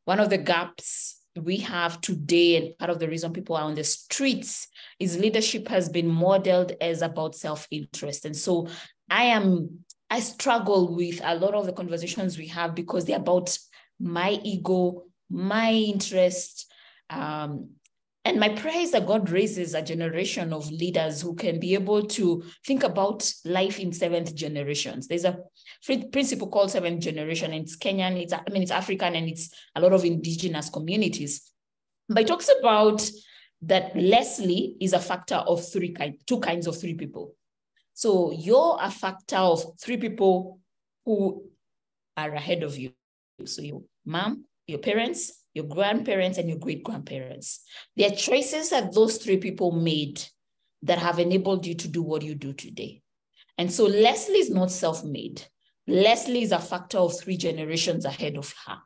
one of the gaps we have today, and part of the reason people are on the streets, is leadership has been modeled as about self interest. And so I am, I struggle with a lot of the conversations we have because they're about my ego, my interest. Um, and my prayer is that God raises a generation of leaders who can be able to think about life in seventh generations. There's a principle called seventh generation. And it's Kenyan, it's I mean it's African, and it's a lot of indigenous communities. But it talks about that Leslie is a factor of three kind, two kinds of three people. So you're a factor of three people who are ahead of you. So your mom, your parents, your grandparents, and your great grandparents. There are choices that those three people made that have enabled you to do what you do today. And so Leslie is not self made. Leslie is a factor of three generations ahead of her.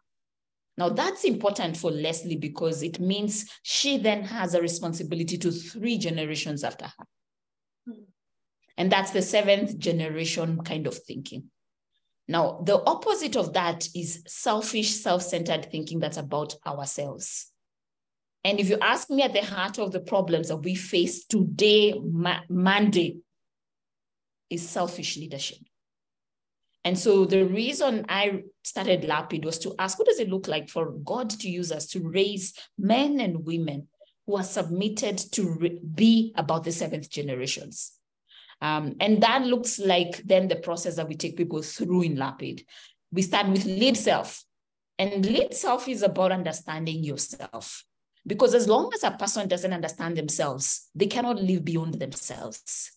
Now, that's important for Leslie because it means she then has a responsibility to three generations after her. Hmm. And that's the seventh generation kind of thinking. Now, the opposite of that is selfish, self centered thinking that's about ourselves. And if you ask me at the heart of the problems that we face today, Monday, is selfish leadership. And so the reason I started Lapid was to ask what does it look like for God to use us to raise men and women who are submitted to be about the seventh generations? Um, and that looks like then the process that we take people through in Lapid. We start with lead self. And lead self is about understanding yourself. Because as long as a person doesn't understand themselves, they cannot live beyond themselves.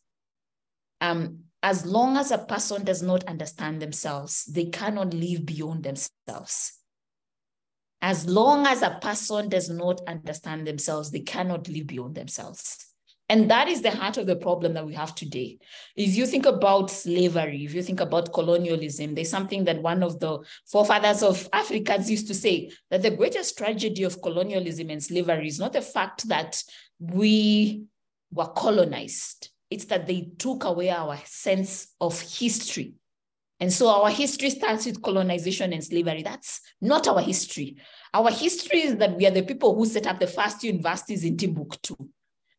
Um, as long as a person does not understand themselves, they cannot live beyond themselves. As long as a person does not understand themselves, they cannot live beyond themselves. And that is the heart of the problem that we have today. If you think about slavery, if you think about colonialism, there's something that one of the forefathers of Africans used to say that the greatest tragedy of colonialism and slavery is not the fact that we were colonized, it's that they took away our sense of history. And so our history starts with colonization and slavery. That's not our history. Our history is that we are the people who set up the first universities in Timbuktu.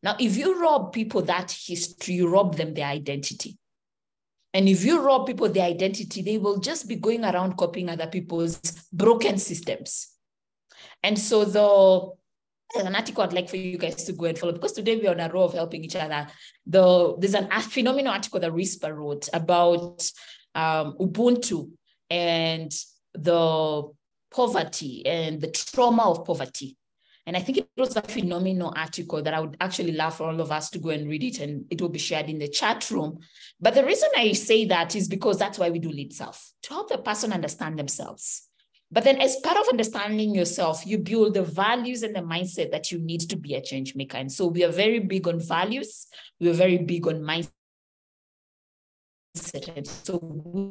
Now, if you rob people that history, you rob them their identity. And if you rob people their identity, they will just be going around copying other people's broken systems. And so the there's an article I'd like for you guys to go and follow because today we're on a row of helping each other. The, there's an a phenomenal article that Rispa wrote about um, Ubuntu and the poverty and the trauma of poverty. And I think it was a phenomenal article that I would actually love for all of us to go and read it and it will be shared in the chat room. But the reason I say that is because that's why we do lead self, to help the person understand themselves. But then, as part of understanding yourself, you build the values and the mindset that you need to be a change maker. And so, we are very big on values, we are very big on mindset. So,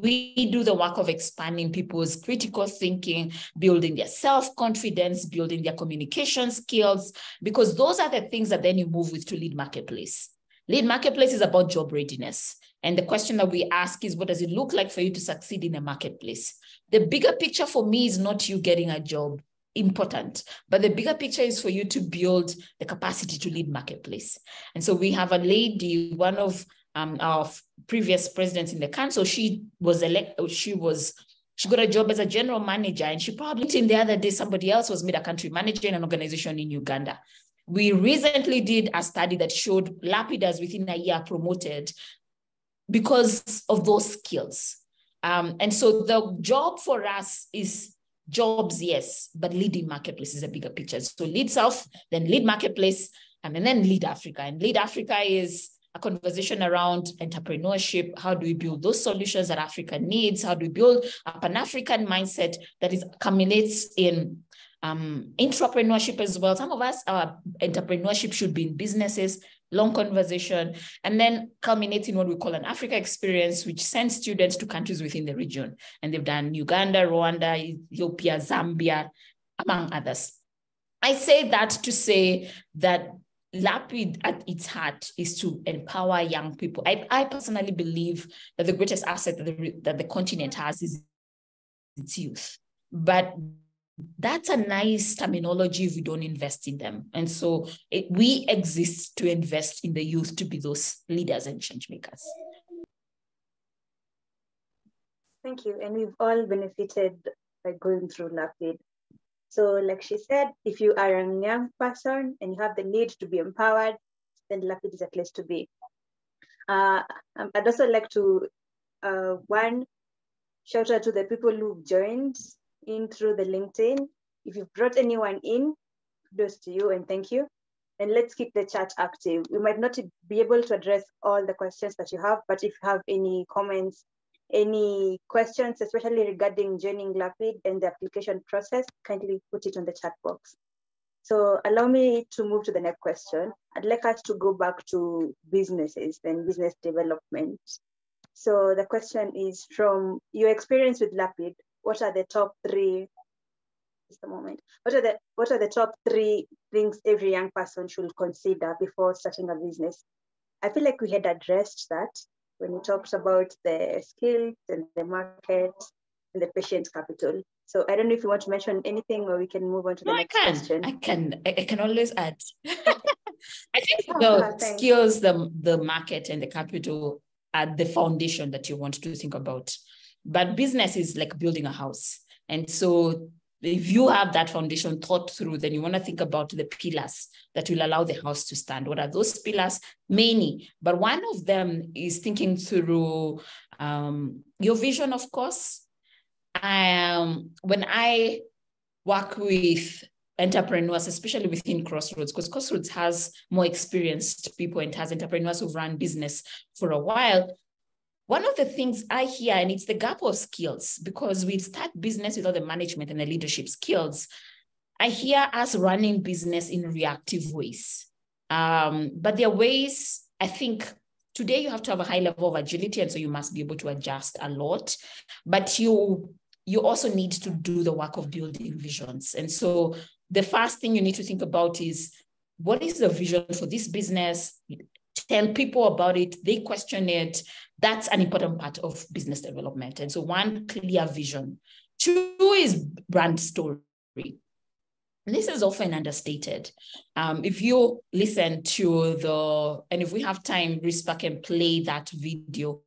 we do the work of expanding people's critical thinking, building their self confidence, building their communication skills, because those are the things that then you move with to lead marketplace. Lead marketplace is about job readiness. And the question that we ask is what does it look like for you to succeed in a marketplace? The bigger picture for me is not you getting a job, important, but the bigger picture is for you to build the capacity to lead marketplace. And so we have a lady, one of um, our previous president in the council, she was elected, she was she got a job as a general manager, and she probably in the other day somebody else was made a country manager in an organization in Uganda. We recently did a study that showed Lapidas within a year promoted because of those skills. Um, and so the job for us is jobs, yes, but leading marketplace is a bigger picture. So lead self, then lead marketplace, and then lead Africa. And lead Africa is a conversation around entrepreneurship. How do we build those solutions that Africa needs? How do we build a Pan-African mindset that is culminates in um, entrepreneurship as well. Some of us, our entrepreneurship should be in businesses, long conversation, and then culminating what we call an Africa experience, which sends students to countries within the region. And they've done Uganda, Rwanda, Ethiopia, Zambia, among others. I say that to say that Lapid at its heart is to empower young people. I, I personally believe that the greatest asset that the, that the continent has is its youth. But that's a nice terminology if we don't invest in them. And so it, we exist to invest in the youth to be those leaders and change makers. Thank you. And we've all benefited by going through Lapid. So like she said, if you are a young person and you have the need to be empowered, then Lapid is a place to be. Uh, um, I'd also like to, uh, one, shout out to the people who've joined in through the LinkedIn. If you've brought anyone in, kudos to you and thank you. And let's keep the chat active. We might not be able to address all the questions that you have, but if you have any comments, any questions, especially regarding joining Lapid and the application process, kindly put it on the chat box. So allow me to move to the next question. I'd like us to go back to businesses and business development. So the question is from your experience with Lapid, what are the top three just a moment. What are the what are the top three things every young person should consider before starting a business? I feel like we had addressed that when he talks about the skills and the market and the patient capital. So I don't know if you want to mention anything or we can move on to the no, next I can. question. I can. I can always add. I think oh, the oh, skills, the, the market and the capital are the foundation that you want to think about. But business is like building a house. And so if you have that foundation thought through, then you want to think about the pillars that will allow the house to stand. What are those pillars? Many, but one of them is thinking through um, your vision, of course. I Um, when I work with entrepreneurs, especially within Crossroads, because Crossroads has more experienced people and has entrepreneurs who've run business for a while one of the things I hear, and it's the gap of skills, because we start business without the management and the leadership skills. I hear us running business in reactive ways. Um, but there are ways, I think today you have to have a high level of agility, and so you must be able to adjust a lot. But you you also need to do the work of building visions. And so the first thing you need to think about is what is the vision for this business? Tell people about it, they question it, that's an important part of business development. And so, one clear vision. Two is brand story. This is often understated. Um, if you listen to the, and if we have time, Rispa can play that video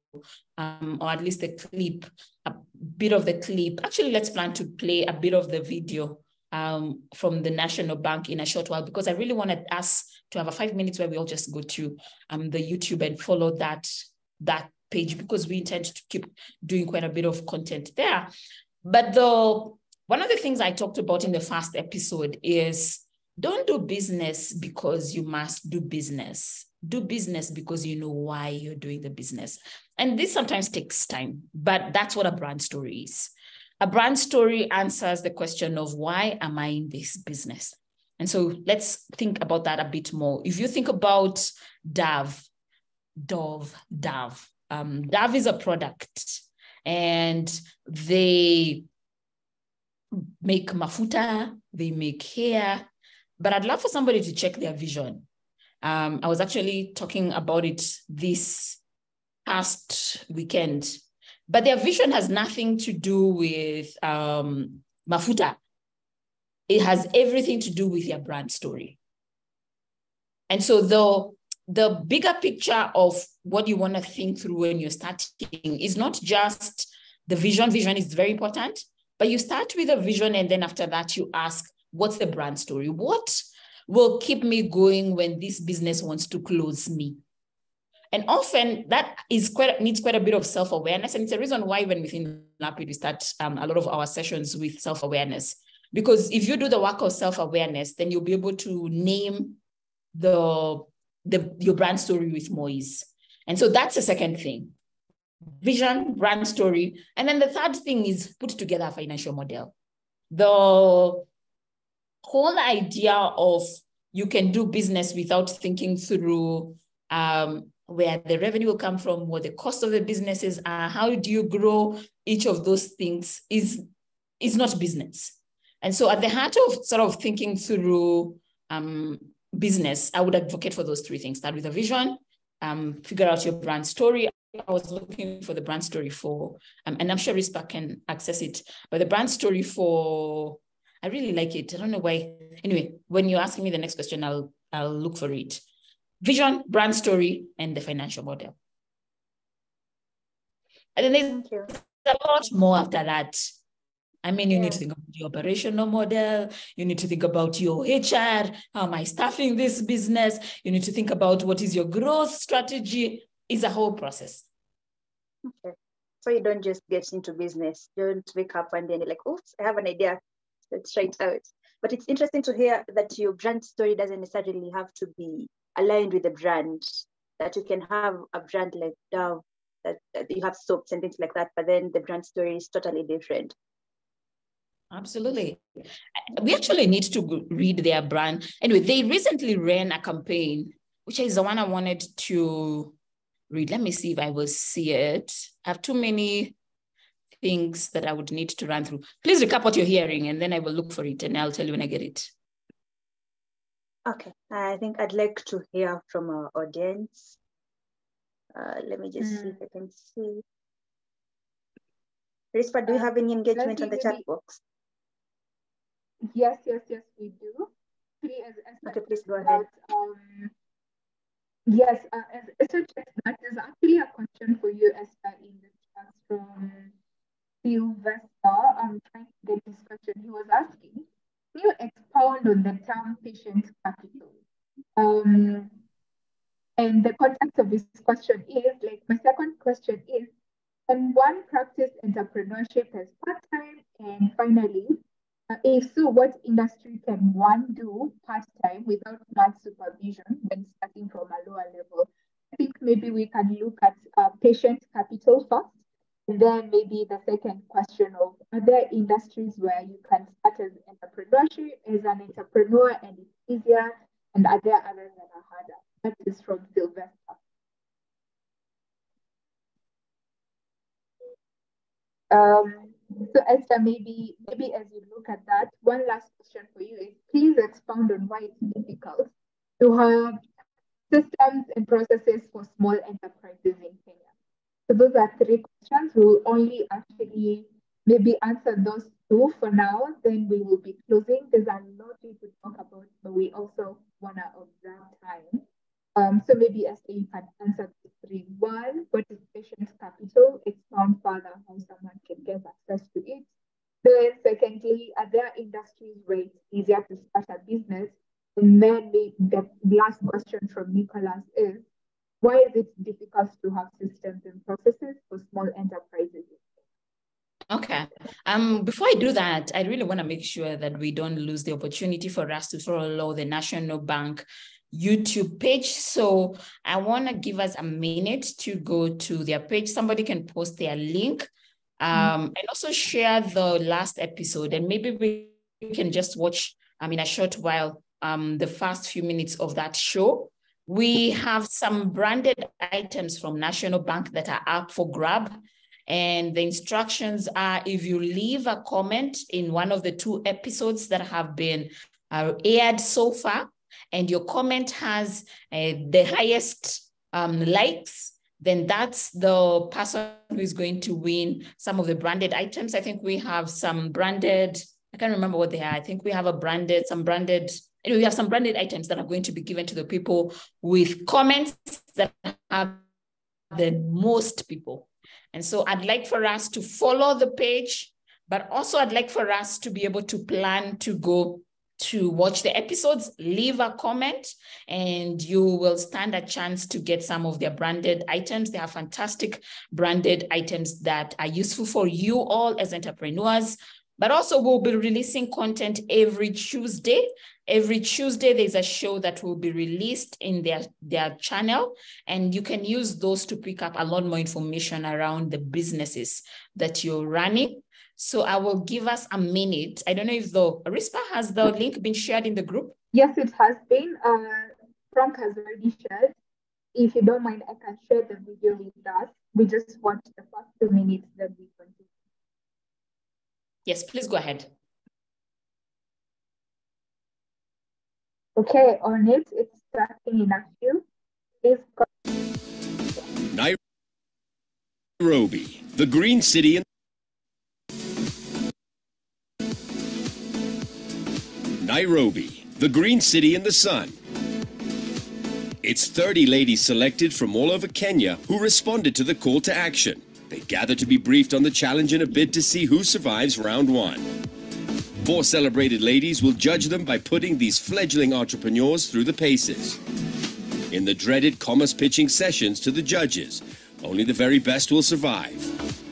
um, or at least the clip, a bit of the clip. Actually, let's plan to play a bit of the video um, from the National Bank in a short while because I really wanted us to have a five minutes where we all just go to um, the YouTube and follow that that page because we intend to keep doing quite a bit of content there. But the one of the things I talked about in the first episode is don't do business because you must do business. Do business because you know why you're doing the business. And this sometimes takes time, but that's what a brand story is. A brand story answers the question of why am I in this business? And so let's think about that a bit more. If you think about Dove, Dove, Dove, um, Dove is a product and they make mafuta, they make hair, but I'd love for somebody to check their vision. Um, I was actually talking about it this past weekend, but their vision has nothing to do with um, mafuta. It has everything to do with their brand story. And so, though the bigger picture of what you want to think through when you're starting is not just the vision. Vision is very important, but you start with a vision and then after that you ask, what's the brand story? What will keep me going when this business wants to close me? And often that is quite needs quite a bit of self-awareness. And it's a reason why when within Lapid, we start um, a lot of our sessions with self-awareness. Because if you do the work of self-awareness, then you'll be able to name the the, your brand story with more ease. And so that's the second thing vision, brand story. And then the third thing is put together a financial model. The whole idea of you can do business without thinking through um, where the revenue will come from, what the cost of the businesses are, how do you grow each of those things is, is not business. And so at the heart of sort of thinking through um, business, I would advocate for those three things. Start with a vision, um, figure out your brand story. I was looking for the brand story for, um, and I'm sure Rispa can access it, but the brand story for, I really like it. I don't know why. Anyway, when you're asking me the next question, I'll I'll look for it. Vision, brand story, and the financial model. And then there's a lot more after that. I mean, you yeah. need to think about the operational model. You need to think about your HR. How am I staffing this business? You need to think about what is your growth strategy. It's a whole process. Okay. So you don't just get into business. You don't wake up and then you're like, oops, I have an idea. Let's try it out. But it's interesting to hear that your brand story doesn't necessarily have to be aligned with the brand. That you can have a brand like Dove, that, that you have soaps and things like that, but then the brand story is totally different. Absolutely. We actually need to read their brand. Anyway, they recently ran a campaign, which is the one I wanted to read. Let me see if I will see it. I have too many things that I would need to run through. Please recap what you're hearing, and then I will look for it and I'll tell you when I get it. Okay, I think I'd like to hear from our audience. Uh, let me just mm. see if I can see. Rispa, do you have any engagement on the chat box? Yes, yes, yes, we do. okay, please go ahead. Um, yes, uh, as Esther checks that, there's actually a question for you, Esther, in the chat from Sylvester. I'm trying to get this question. He was asking, can on the term patient capital? Um, and the context of this question is, like, my second question is, can one practice entrepreneurship as part-time? And finally, uh, if so, what industry can one do part-time without much supervision when starting from a lower level? I think maybe we can look at uh, patient capital first. And then maybe the second question of are there industries where you can start as entrepreneurship as an entrepreneur and it's easier? And are there others that are harder? That is from Sylvester. Um, so Esther, maybe maybe as you look at that, one last question for you is please expound on why it's difficult to have systems and processes for small enterprises in Kenya. So those are three questions. We'll only actually maybe answer those two for now. Then we will be closing. There's a lot could talk about, but we also wanna observe time. Um, so maybe Esther, you can answer the three. One, what is patient capital? Expound further how someone can get access to it. Then secondly, are there industries where it's easier to start a business? And then the, the last question from Nicholas is, why is it difficult to have systems and processes for small enterprises? Okay. Um, before I do that, I really want to make sure that we don't lose the opportunity for us to follow the National Bank YouTube page. So I want to give us a minute to go to their page. Somebody can post their link um, mm-hmm. and also share the last episode. And maybe we can just watch, I mean, a short while, um, the first few minutes of that show. We have some branded items from National Bank that are up for grab. And the instructions are if you leave a comment in one of the two episodes that have been uh, aired so far, and your comment has uh, the highest um, likes, then that's the person who is going to win some of the branded items. I think we have some branded, I can't remember what they are. I think we have a branded, some branded, anyway, we have some branded items that are going to be given to the people with comments that have the most people. And so I'd like for us to follow the page, but also I'd like for us to be able to plan to go to watch the episodes, leave a comment, and you will stand a chance to get some of their branded items. They have fantastic branded items that are useful for you all as entrepreneurs. But also, we'll be releasing content every Tuesday. Every Tuesday, there's a show that will be released in their, their channel, and you can use those to pick up a lot more information around the businesses that you're running. So I will give us a minute. I don't know if the Rispa has the link been shared in the group. Yes, it has been. Uh, Frank has already shared. If you don't mind, I can share the video with us. We just watch the first two minutes that we continue. Yes, please go ahead. Okay, on it, it's starting in a few. Please go. Nairobi, the green city in Nairobi, the green city in the sun. It's 30 ladies selected from all over Kenya who responded to the call to action. They gather to be briefed on the challenge in a bid to see who survives round one. Four celebrated ladies will judge them by putting these fledgling entrepreneurs through the paces. In the dreaded commerce pitching sessions to the judges, only the very best will survive.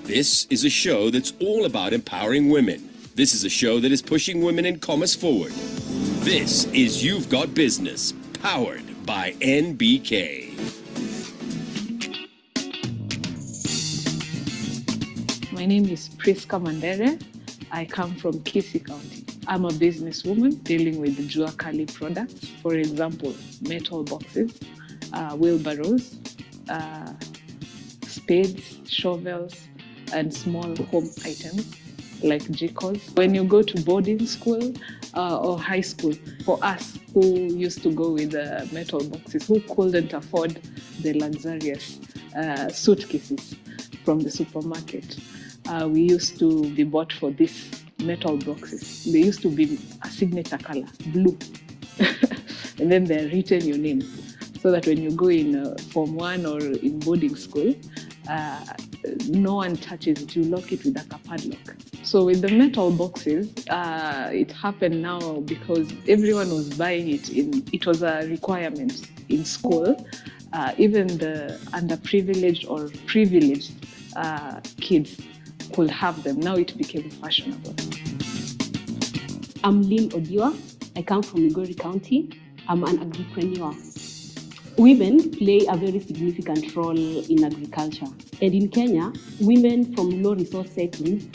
This is a show that's all about empowering women. This is a show that is pushing women in commerce forward. This is You've Got Business, powered by NBK. My name is Priska Mandere. I come from Kisii County. I'm a businesswoman dealing with Juakali products, for example, metal boxes, uh, wheelbarrows, uh, spades, shovels, and small home items like jikos. When you go to boarding school uh, or high school, for us who used to go with the metal boxes, who couldn't afford the luxurious uh, suitcases from the supermarket, uh, we used to be bought for these metal boxes. They used to be a signature color, blue. and then they're written your name. So that when you go in uh, Form 1 or in boarding school, uh, no one touches it. You lock it with a padlock. So with the metal boxes, uh, it happened now because everyone was buying it. In it was a requirement in school. Uh, even the underprivileged or privileged uh, kids could have them. Now it became fashionable. I'm Lynn Odiwa. I come from Migori County. I'm an agripreneur. Women play a very significant role in agriculture. And in Kenya, women from low resource settings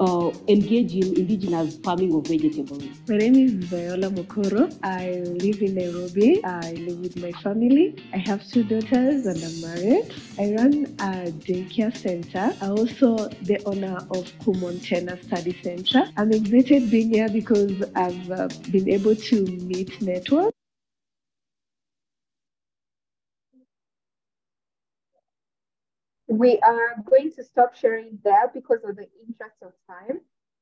uh, engage in indigenous farming of vegetables. My name is Viola Mokoro. I live in Nairobi. I live with my family. I have two daughters and I'm married. I run a daycare center. I'm also the owner of Kumontena Study Center. I'm excited being here because I've uh, been able to meet network. We are going to stop sharing there because of the interest of time.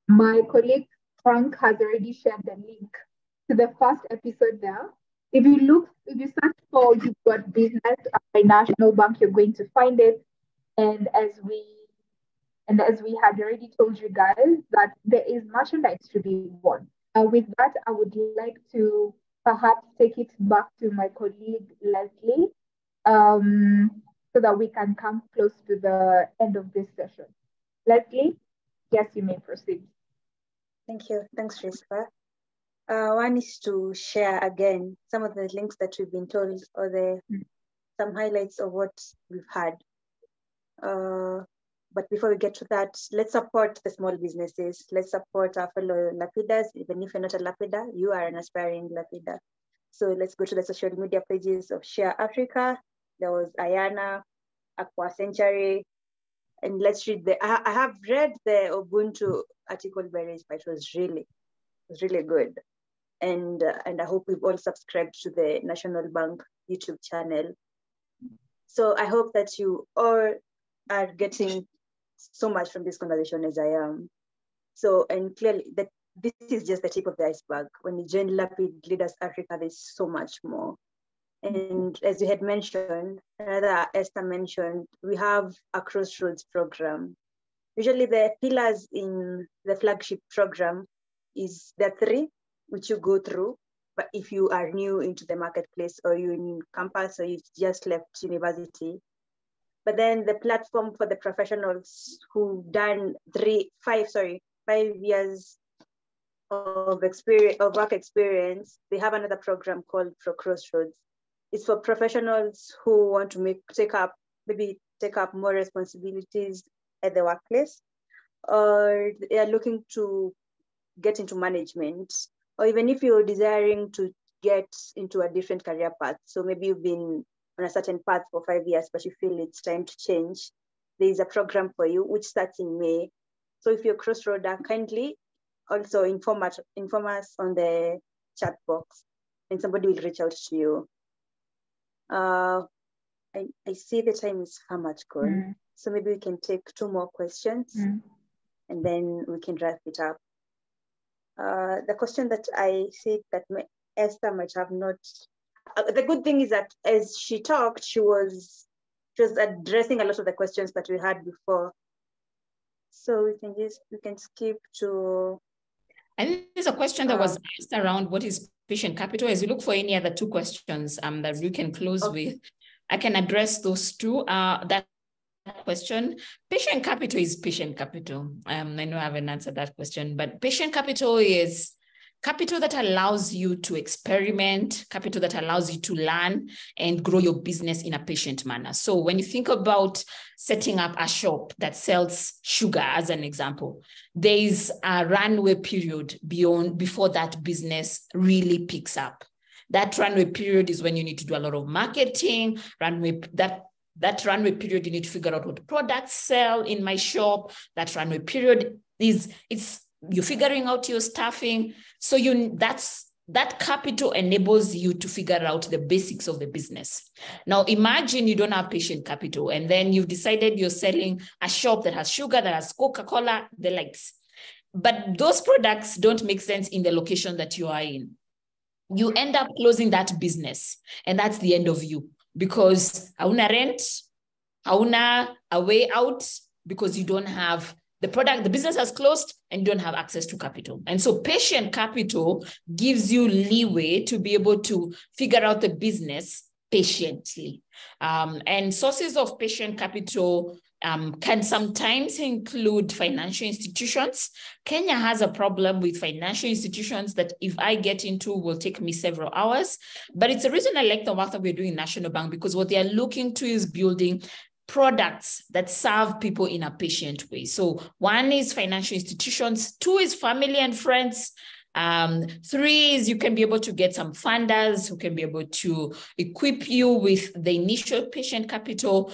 My colleague Frank has already shared the link to the first episode there. If you look, if you search for You've Got Business by National Bank, you're going to find it. And as we and as we had already told you guys, that there is merchandise to be won. Uh, with that, I would like to perhaps take it back to my colleague Leslie. Um, so that we can come close to the end of this session. Leslie, yes, you may proceed. Thank you. Thanks, Rispa. Uh, one is to share again some of the links that we've been told or the some highlights of what we've had. Uh, but before we get to that, let's support the small businesses. Let's support our fellow Lapidas. Even if you're not a Lapida, you are an aspiring Lapida. So let's go to the social media pages of Share Africa, there was Ayana, Aqua Century, and let's read the. I, I have read the Ubuntu article by Rich, but it was really, it was really good, and uh, and I hope we've all subscribed to the National Bank YouTube channel. So I hope that you all are getting so much from this conversation as I am. So and clearly that this is just the tip of the iceberg. When you join Lapid Leaders Africa, there's so much more. And as you had mentioned, another Esther mentioned, we have a crossroads program. Usually the pillars in the flagship program is the three, which you go through. But if you are new into the marketplace or you're in campus or you just left university, but then the platform for the professionals who've done three, five, sorry, five years of experience of work experience, they have another program called Pro Crossroads. It's for professionals who want to make take up maybe take up more responsibilities at the workplace, or they are looking to get into management, or even if you're desiring to get into a different career path. So maybe you've been on a certain path for five years, but you feel it's time to change. There is a program for you which starts in May. So if you're crossroader, uh, kindly also inform us, inform us on the chat box and somebody will reach out to you. Uh, I, I see the time is far much gone. Mm. So maybe we can take two more questions Mm. and then we can wrap it up. Uh, the question that I see that my, Esther might have not, uh, the good thing is that as she talked, she was, she was addressing a lot of the questions that we had before. So we can just, we can skip to, And there's a question that Uh, was asked around what is patient capital. As you look for any other two questions um, that we can close Okay. with, I can address those two. Uh, that question, patient capital is patient capital. Um, I know I haven't answered that question, but patient capital is capital that allows you to experiment, capital that allows you to learn and grow your business in a patient manner. So when you think about setting up a shop that sells sugar, as an example, there is a runway period beyond before that business really picks up. That runway period is when you need to do a lot of marketing, runway that that runway period you need to figure out what products sell in my shop. That runway period is it's you're figuring out your staffing. So you that's that capital enables you to figure out the basics of the business. Now imagine you don't have patient capital and then you've decided you're selling a shop that has sugar, that has Coca-Cola, the likes. But those products don't make sense in the location that you are in. You end up closing that business and that's the end of you because hauna rent, hauna a way out because you don't have the product, the business has closed and you don't have access to capital. And so patient capital gives you leeway to be able to figure out the business patiently. Um, and sources of patient capital um, can sometimes include financial institutions. Kenya has a problem with financial institutions that if I get into will take me several hours. But it's a reason I like the work that we're doing in National Bank because what they are looking to is building products that serve people in a patient way. So one is financial institutions, two is family and friends. Um, three is you can be able to get some funders who can be able to equip you with the initial patient capital.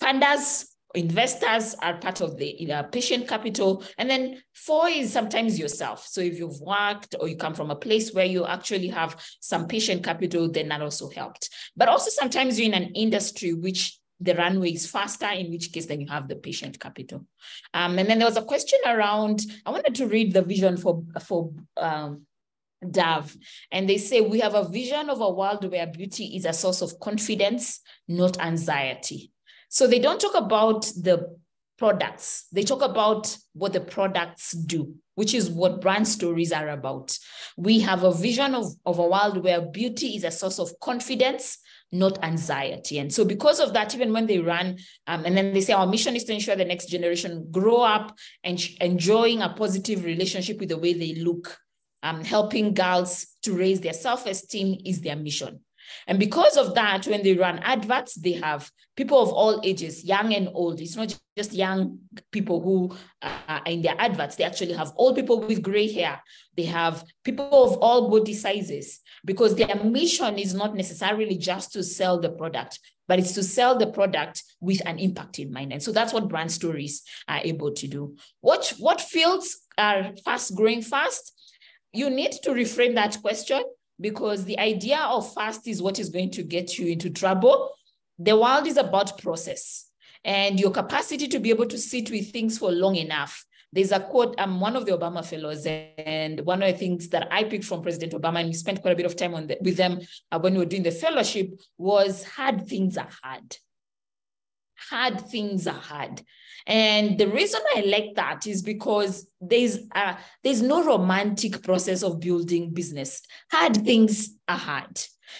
Funders, investors are part of the uh, patient capital. And then four is sometimes yourself. So if you've worked or you come from a place where you actually have some patient capital, then that also helped. But also sometimes you're in an industry which the runway is faster, in which case then you have the patient capital. Um, and then there was a question around, I wanted to read the vision for, for um, Dove. And they say, we have a vision of a world where beauty is a source of confidence, not anxiety. So they don't talk about the products. They talk about what the products do, which is what brand stories are about. We have a vision of, of a world where beauty is a source of confidence, not anxiety. And so because of that, even when they run, um, and then they say our mission is to ensure the next generation grow up and enjoying a positive relationship with the way they look, um, helping girls to raise their self-esteem is their mission. And because of that, when they run adverts, they have people of all ages, young and old. It's not just young people who are in their adverts. They actually have old people with gray hair. They have people of all body sizes because their mission is not necessarily just to sell the product, but it's to sell the product with an impact in mind. And so that's what brand stories are able to do. What, what fields are fast growing fast? You need to reframe that question because the idea of fast is what is going to get you into trouble. The world is about process and your capacity to be able to sit with things for long enough. There's a quote, I'm one of the Obama fellows, and one of the things that I picked from President Obama, and we spent quite a bit of time on the, with them uh, when we were doing the fellowship, was hard things are hard. Hard things are hard. And the reason I like that is because there's a, there's no romantic process of building business. Hard things are hard.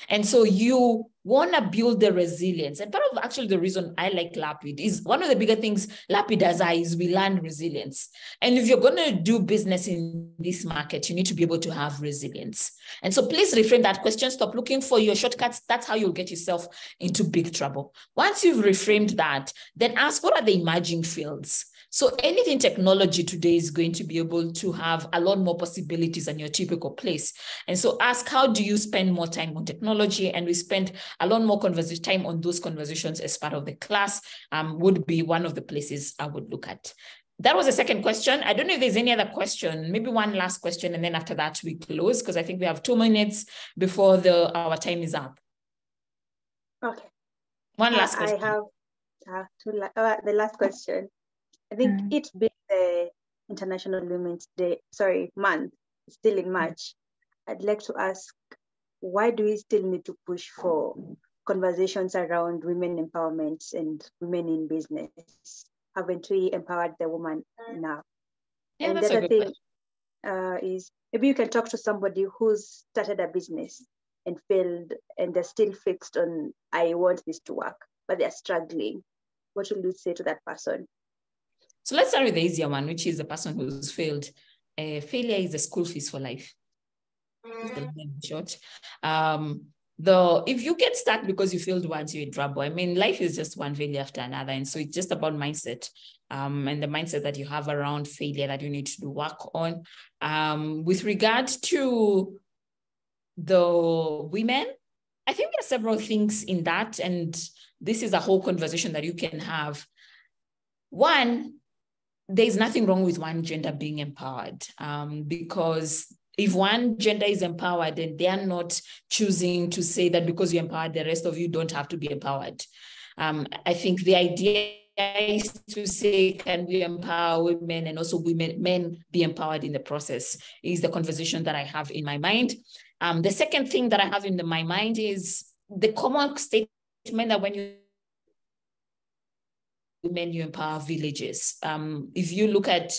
And so you want to build the resilience. And part of actually the reason I like Lapid is one of the bigger things Lapid does is we learn resilience. And if you're going to do business in this market, you need to be able to have resilience. And so please reframe that question. Stop looking for your shortcuts. That's how you'll get yourself into big trouble. Once you've reframed that, then ask what are the emerging fields? So anything technology today is going to be able to have a lot more possibilities than your typical place. And so ask, how do you spend more time on technology? And we spend a lot more conversation time on those conversations as part of the class um, would be one of the places I would look at. that was the second question. I don't know if there's any other question. Maybe one last question, and then after that we close because I think we have two minutes before the our time is up. Okay. One last I question. have uh, two la- uh, the last question. I think Mm. it being the International Women's Day, sorry, month, still in March, I'd like to ask why do we still need to push for conversations around women empowerment and women in business? Haven't we empowered the woman enough? Yeah, and that's the other good thing uh, is maybe you can talk to somebody who's started a business and failed and they're still fixed on I want this to work, but they're struggling. What will you say to that person? So let's start with the easier one, which is the person who's failed. Uh, failure is the school fees for life. The short. Um, the if you get stuck because you failed once, you're in trouble. I mean, life is just one failure after another, and so it's just about mindset, um, and the mindset that you have around failure that you need to do work on. Um, with regard to the women, I think there are several things in that, and this is a whole conversation that you can have. One, there's nothing wrong with one gender being empowered um, because if one gender is empowered and they are not choosing to say that because you're empowered, the rest of you don't have to be empowered. Um, I think the idea is to say, can we empower women and also women, men be empowered in the process is the conversation that I have in my mind. Um, the second thing that I have in the, my mind is the common statement that when you women, you empower villages. Um, if you look at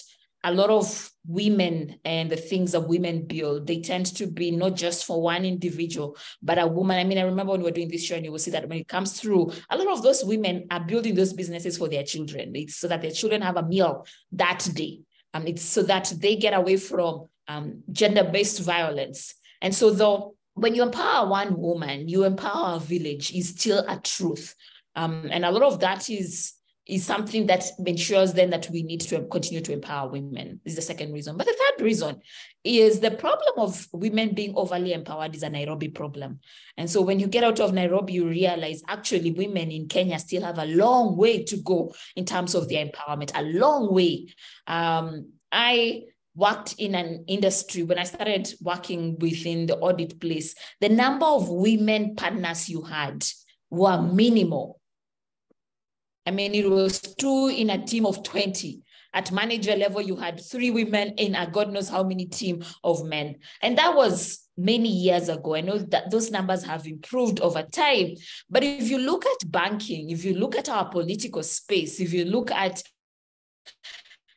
a lot of women and the things that women build, they tend to be not just for one individual, but a woman. I mean, I remember when we were doing this show, and you will see that when it comes through, a lot of those women are building those businesses for their children. It's so that their children have a meal that day. Um, it's so that they get away from um, gender-based violence. And so, though, when you empower one woman, you empower a village is still a truth. Um, and a lot of that is is something that ensures then that we need to continue to empower women. Is the second reason. But the third reason is the problem of women being overly empowered is a Nairobi problem. And so when you get out of Nairobi, you realize actually women in Kenya still have a long way to go in terms of their empowerment, a long way. Um, I worked in an industry when I started working within the audit place, the number of women partners you had were minimal. I mean, it was two in a team of 20. At manager level, you had three women in a God knows how many team of men. And that was many years ago. I know that those numbers have improved over time. But if you look at banking, if you look at our political space, if you look at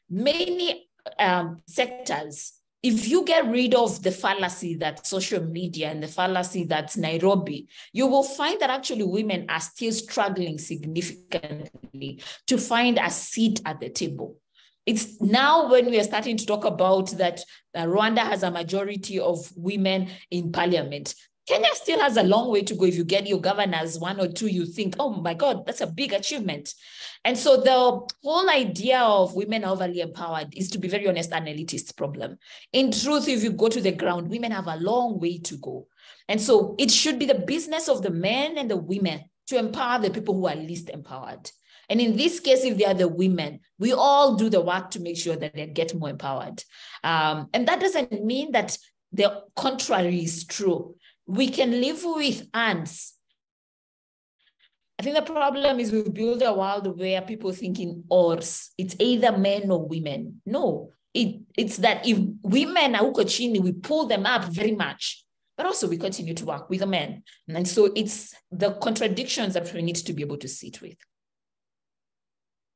many um, sectors, if you get rid of the fallacy that social media and the fallacy that's Nairobi, you will find that actually women are still struggling significantly to find a seat at the table. It's now when we are starting to talk about that Rwanda has a majority of women in parliament. Kenya still has a long way to go. If you get your governors one or two, you think, oh my God, that's a big achievement. And so the whole idea of women overly empowered is, to be very honest, an elitist problem. In truth, if you go to the ground, women have a long way to go. And so it should be the business of the men and the women to empower the people who are least empowered. And in this case, if they are the women, we all do the work to make sure that they get more empowered. Um, and that doesn't mean that the contrary is true. We can live with ants. I think the problem is we build a world where people think in ors. It's either men or women. No, it, it's that if women are huko chini, we pull them up very much but also we continue to work with the men. And so it's the contradictions that we need to be able to sit with.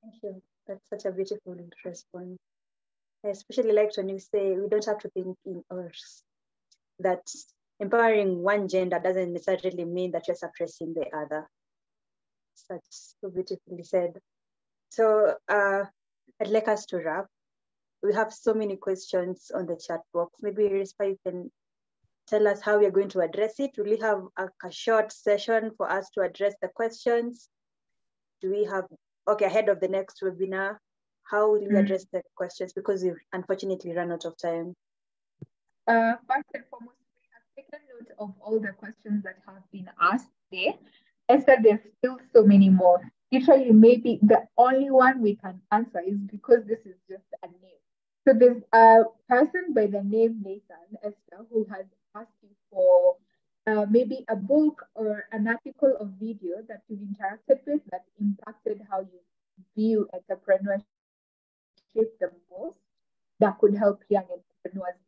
Thank you. That's such a beautiful response. I especially liked when you say we don't have to think in us. That empowering one gender doesn't necessarily mean that you're suppressing the other. Such so beautifully said. So uh, I'd like us to wrap. We have so many questions on the chat box. Maybe Rispa, you can tell us how we're going to address it. Will we have a, a short session for us to address the questions? Do we have okay, ahead of the next webinar, how will we address the questions? Because we've unfortunately run out of time. Uh, first and foremost, we have taken note of all the questions that have been asked there. Esther, there's still so many more. literally maybe the only one we can answer is because this is just a name. So there's a person by the name Nathan Esther who has asked you for uh, maybe a book or an article or video that you've interacted with that impacted how you view entrepreneurship the most that could help young entrepreneurs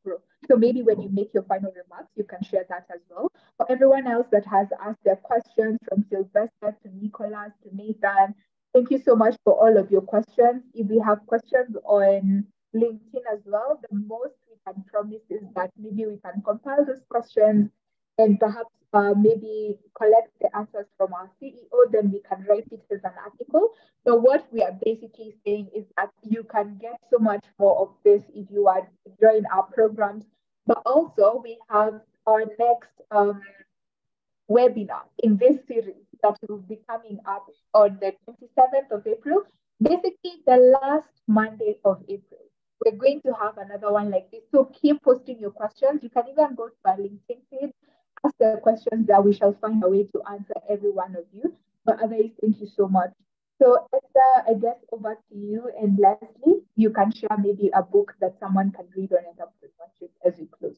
grow. So maybe when you make your final remarks, you can share that as well. For everyone else that has asked their questions from Sylvester to Nicholas to Nathan, thank you so much for all of your questions. If we have questions on LinkedIn as well, the most we can promise is that maybe we can compile those questions and perhaps uh, maybe collect the answers from our CEO, then we can write it as an article. So what we are basically saying is that you can get so much more of this if you are join our programs. But also we have our next um, webinar in this series that will be coming up on the 27th of April, basically the last Monday of April. We're going to have another one like this. So keep posting your questions. You can even go to our LinkedIn page ask the questions that we shall find a way to answer every one of you. But otherwise, thank you so much. So Esther, I guess over to you and Leslie, you can share maybe a book that someone can read on entrepreneurship as we close.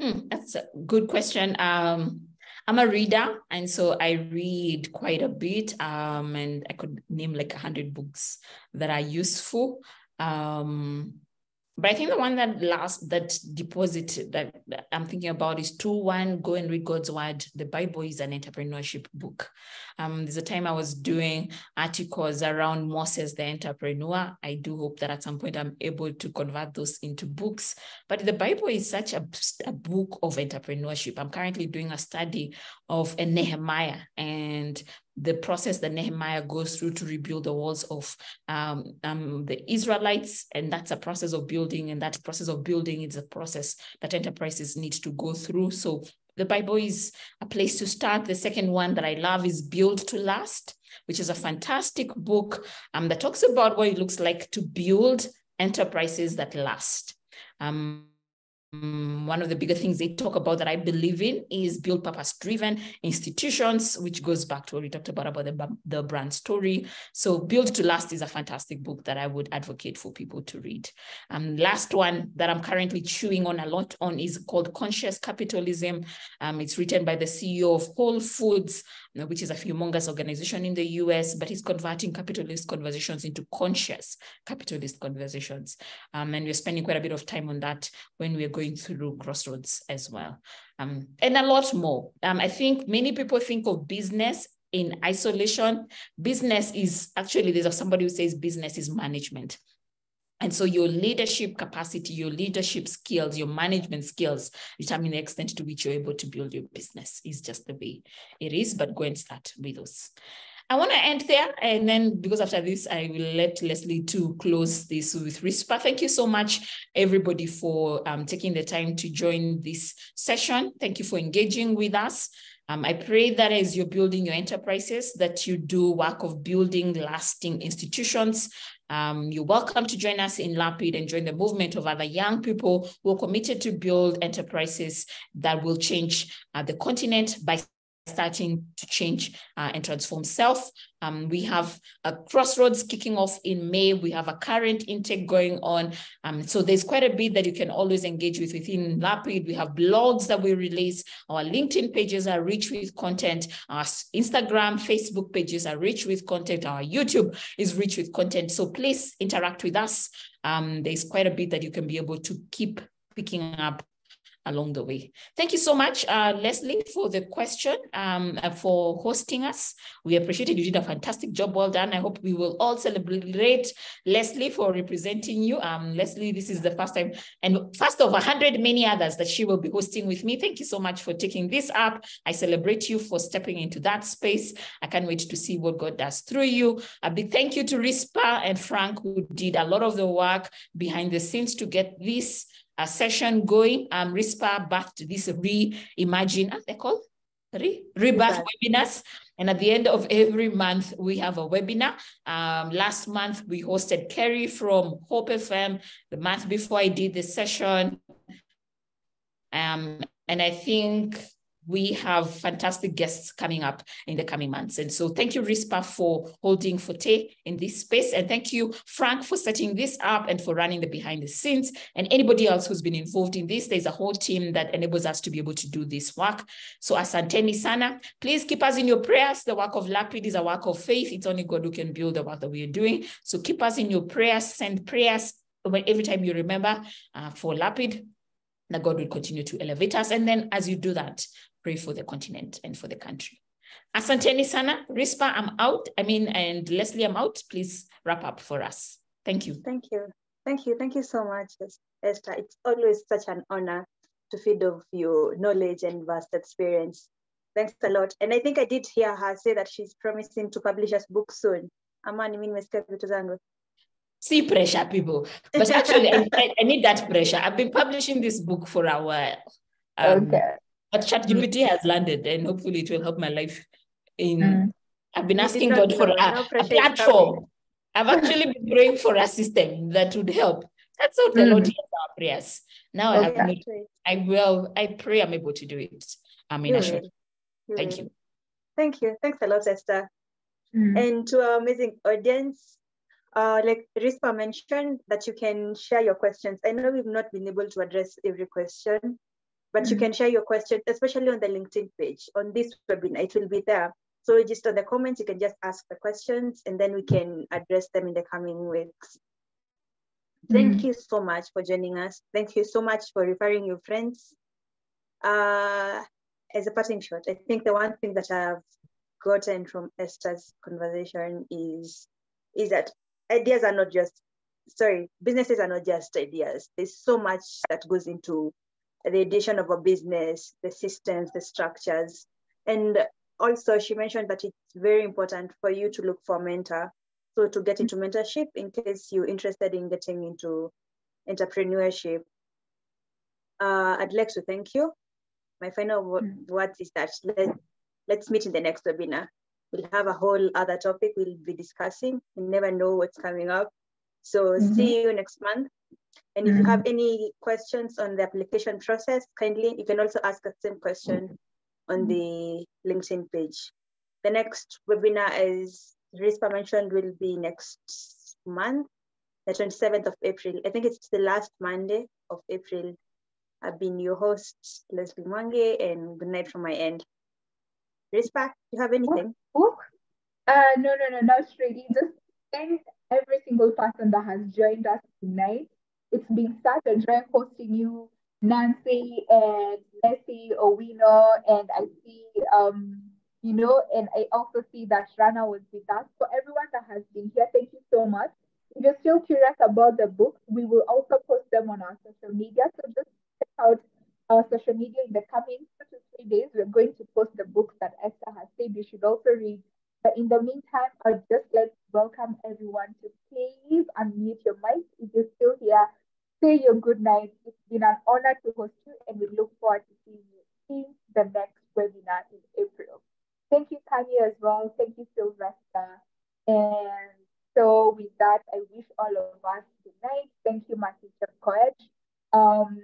Hmm, that's a good question. Um, I'm a reader, and so I read quite a bit. Um, and I could name like a hundred books that are useful. Um, but I think the one that last that deposit that I'm thinking about is two one go and read God's word. The Bible is an entrepreneurship book. Um, there's a time I was doing articles around Moses the entrepreneur. I do hope that at some point I'm able to convert those into books. But the Bible is such a, a book of entrepreneurship. I'm currently doing a study of Nehemiah and the process that Nehemiah goes through to rebuild the walls of um, um, the Israelites. And that's a process of building. And that process of building is a process that enterprises need to go through. So the Bible is a place to start. The second one that I love is Built to Last, which is a fantastic book um, that talks about what it looks like to build enterprises that last. Um, one of the bigger things they talk about that I believe in is build purpose driven institutions, which goes back to what we talked about about the, the brand story. So Built to Last is a fantastic book that I would advocate for people to read. Um, last one that I'm currently chewing on a lot on is called Conscious Capitalism. Um, it's written by the CEO of Whole Foods, which is a humongous organization in the US, but he's converting capitalist conversations into conscious capitalist conversations. Um, and we're spending quite a bit of time on that when we're going through Crossroads as well. Um, and a lot more. Um, I think many people think of business in isolation. Business is actually, there's somebody who says business is management. And so your leadership capacity, your leadership skills, your management skills determine the extent to which you're able to build your business is just the way it is, but go and start with us. I want to end there. And then because after this, I will let Leslie to close this with Rispa. Thank you so much, everybody, for um, taking the time to join this session. Thank you for engaging with us. Um, I pray that as you're building your enterprises, that you do work of building lasting institutions. Um, you're welcome to join us in LAPID and join the movement of other young people who are committed to build enterprises that will change uh, the continent by starting to change uh, and transform self. Um, we have a crossroads kicking off in May. We have a current intake going on. Um, so there's quite a bit that you can always engage with within Lapid. We have blogs that we release. Our LinkedIn pages are rich with content. Our Instagram, Facebook pages are rich with content. Our YouTube is rich with content. So please interact with us. Um, there's quite a bit that you can be able to keep picking up along the way. Thank you so much, uh, Leslie, for the question, um, for hosting us. We appreciate it. You did a fantastic job. Well done. I hope we will all celebrate Leslie for representing you. Um, Leslie, this is the first time and first of 100 many others that she will be hosting with me. Thank you so much for taking this up. I celebrate you for stepping into that space. I can't wait to see what God does through you. A big thank you to Rispa and Frank, who did a lot of the work behind the scenes to get this a session going. Um, Rispa birthed this reimagine, as they call Re, rebirth webinars. And at the end of every month, we have a webinar. Um, last month, we hosted Kerry from Hope FM. The month before, I did the session. Um, and I think we have fantastic guests coming up in the coming months. And so thank you, Rispa, for holding Forte in this space. And thank you, Frank, for setting this up and for running the behind the scenes. And anybody else who's been involved in this, there's a whole team that enables us to be able to do this work. So asanteni sana. Please keep us in your prayers. The work of Lapid is a work of faith. It's only God who can build the work that we are doing. So keep us in your prayers, send prayers every time you remember uh, for Lapid that God will continue to elevate us. And then as you do that, pray for the continent and for the country. Asanteni sana. Rispa, I'm out. I mean, and Leslie, I'm out. Please wrap up for us. Thank you. Thank you. Thank you. Thank you so much, Esther. It's always such an honor to feed off your knowledge and vast experience. Thanks a lot. And I think I did hear her say that she's promising to publish us book soon. Amani, mimi nimesikia vitu zangu. See pressure, people. But actually, I, I, need that pressure. I've been publishing this book for a while. Um, okay. But ChatGPT has landed and hopefully it will help my life. In mm. I've been asking God for a, a platform. I've actually been praying for a system that would help. That's how the mm. Lord hears our prayers. Now okay. I have made, I will, I pray I'm able to do it. I mean, I should. Thank you. Thank you. Thanks a lot, Esther. Mm. And to our amazing audience, uh, like Rispa mentioned, that you can share your questions. I know we've not been able to address every question, but you can share your question, especially on the LinkedIn page. On this webinar, it will be there. So just on the comments, you can just ask the questions and then we can address them in the coming weeks. Thank mm-hmm. you so much for joining us. Thank you so much for referring your friends. Uh, as a parting shot, I think the one thing that I've gotten from Esther's conversation is, is that ideas are not just, sorry, businesses are not just ideas. There's so much that goes into the addition of a business, the systems, the structures. And also she mentioned that it's very important for you to look for a mentor. So to get into mentorship in case you're interested in getting into entrepreneurship. Uh, I'd like to thank you. My final mm. words is that let, let's meet in the next webinar. We'll have a whole other topic we'll be discussing. You never know what's coming up. So mm -hmm. see you next month. And if you have mm-hmm. any questions on the application process, kindly, you can also ask the same question on the LinkedIn page. The next webinar, as Rispa mentioned, will be next month, the 27th of April. I think it's the last Monday of April. I've been your host, Leslie Mwangi, and good night from my end. Rispa, do you have anything? Oh, uh, no, no, no, not really. Just thank every single person that has joined us tonight it's been such a joy hosting you, Nancy and Leslie Owino, and I see, um, you know, and I also see that Rana was with us. For everyone that has been here, thank you so much. If you're still curious about the books, we will also post them on our social media. So just check out our social media in the coming two to three days. We're going to post the books that Esther has said you should also read. But in the meantime, I'd just like to welcome everyone to please unmute your mic if you're still here say your good night. It's been an honor to host you, and we look forward to seeing you in the next webinar in April. Thank you, Kanye, as well. Thank you, Sylvester. And so, with that, I wish all of us good night. Thank you, my teacher, Coach. Um,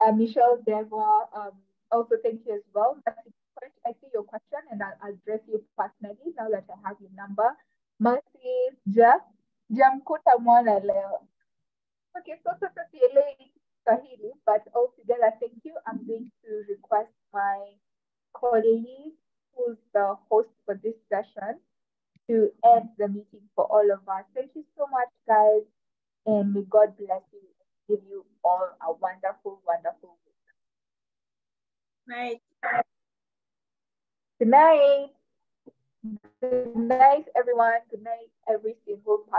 uh, Michelle Devo, um, also thank you as well. I see your question and I'll address you personally now that I have your number. Mercy, Ja, Jamkuta Mwana leo. Okay, so so Swahili, but altogether, thank you. I'm going to request my colleague, who's the host for this session, to end the meeting for all of us. Thank you so much, guys, and may God bless you give you all a wonderful, wonderful week. Night. Good night. Good night, everyone. Good night, every single person.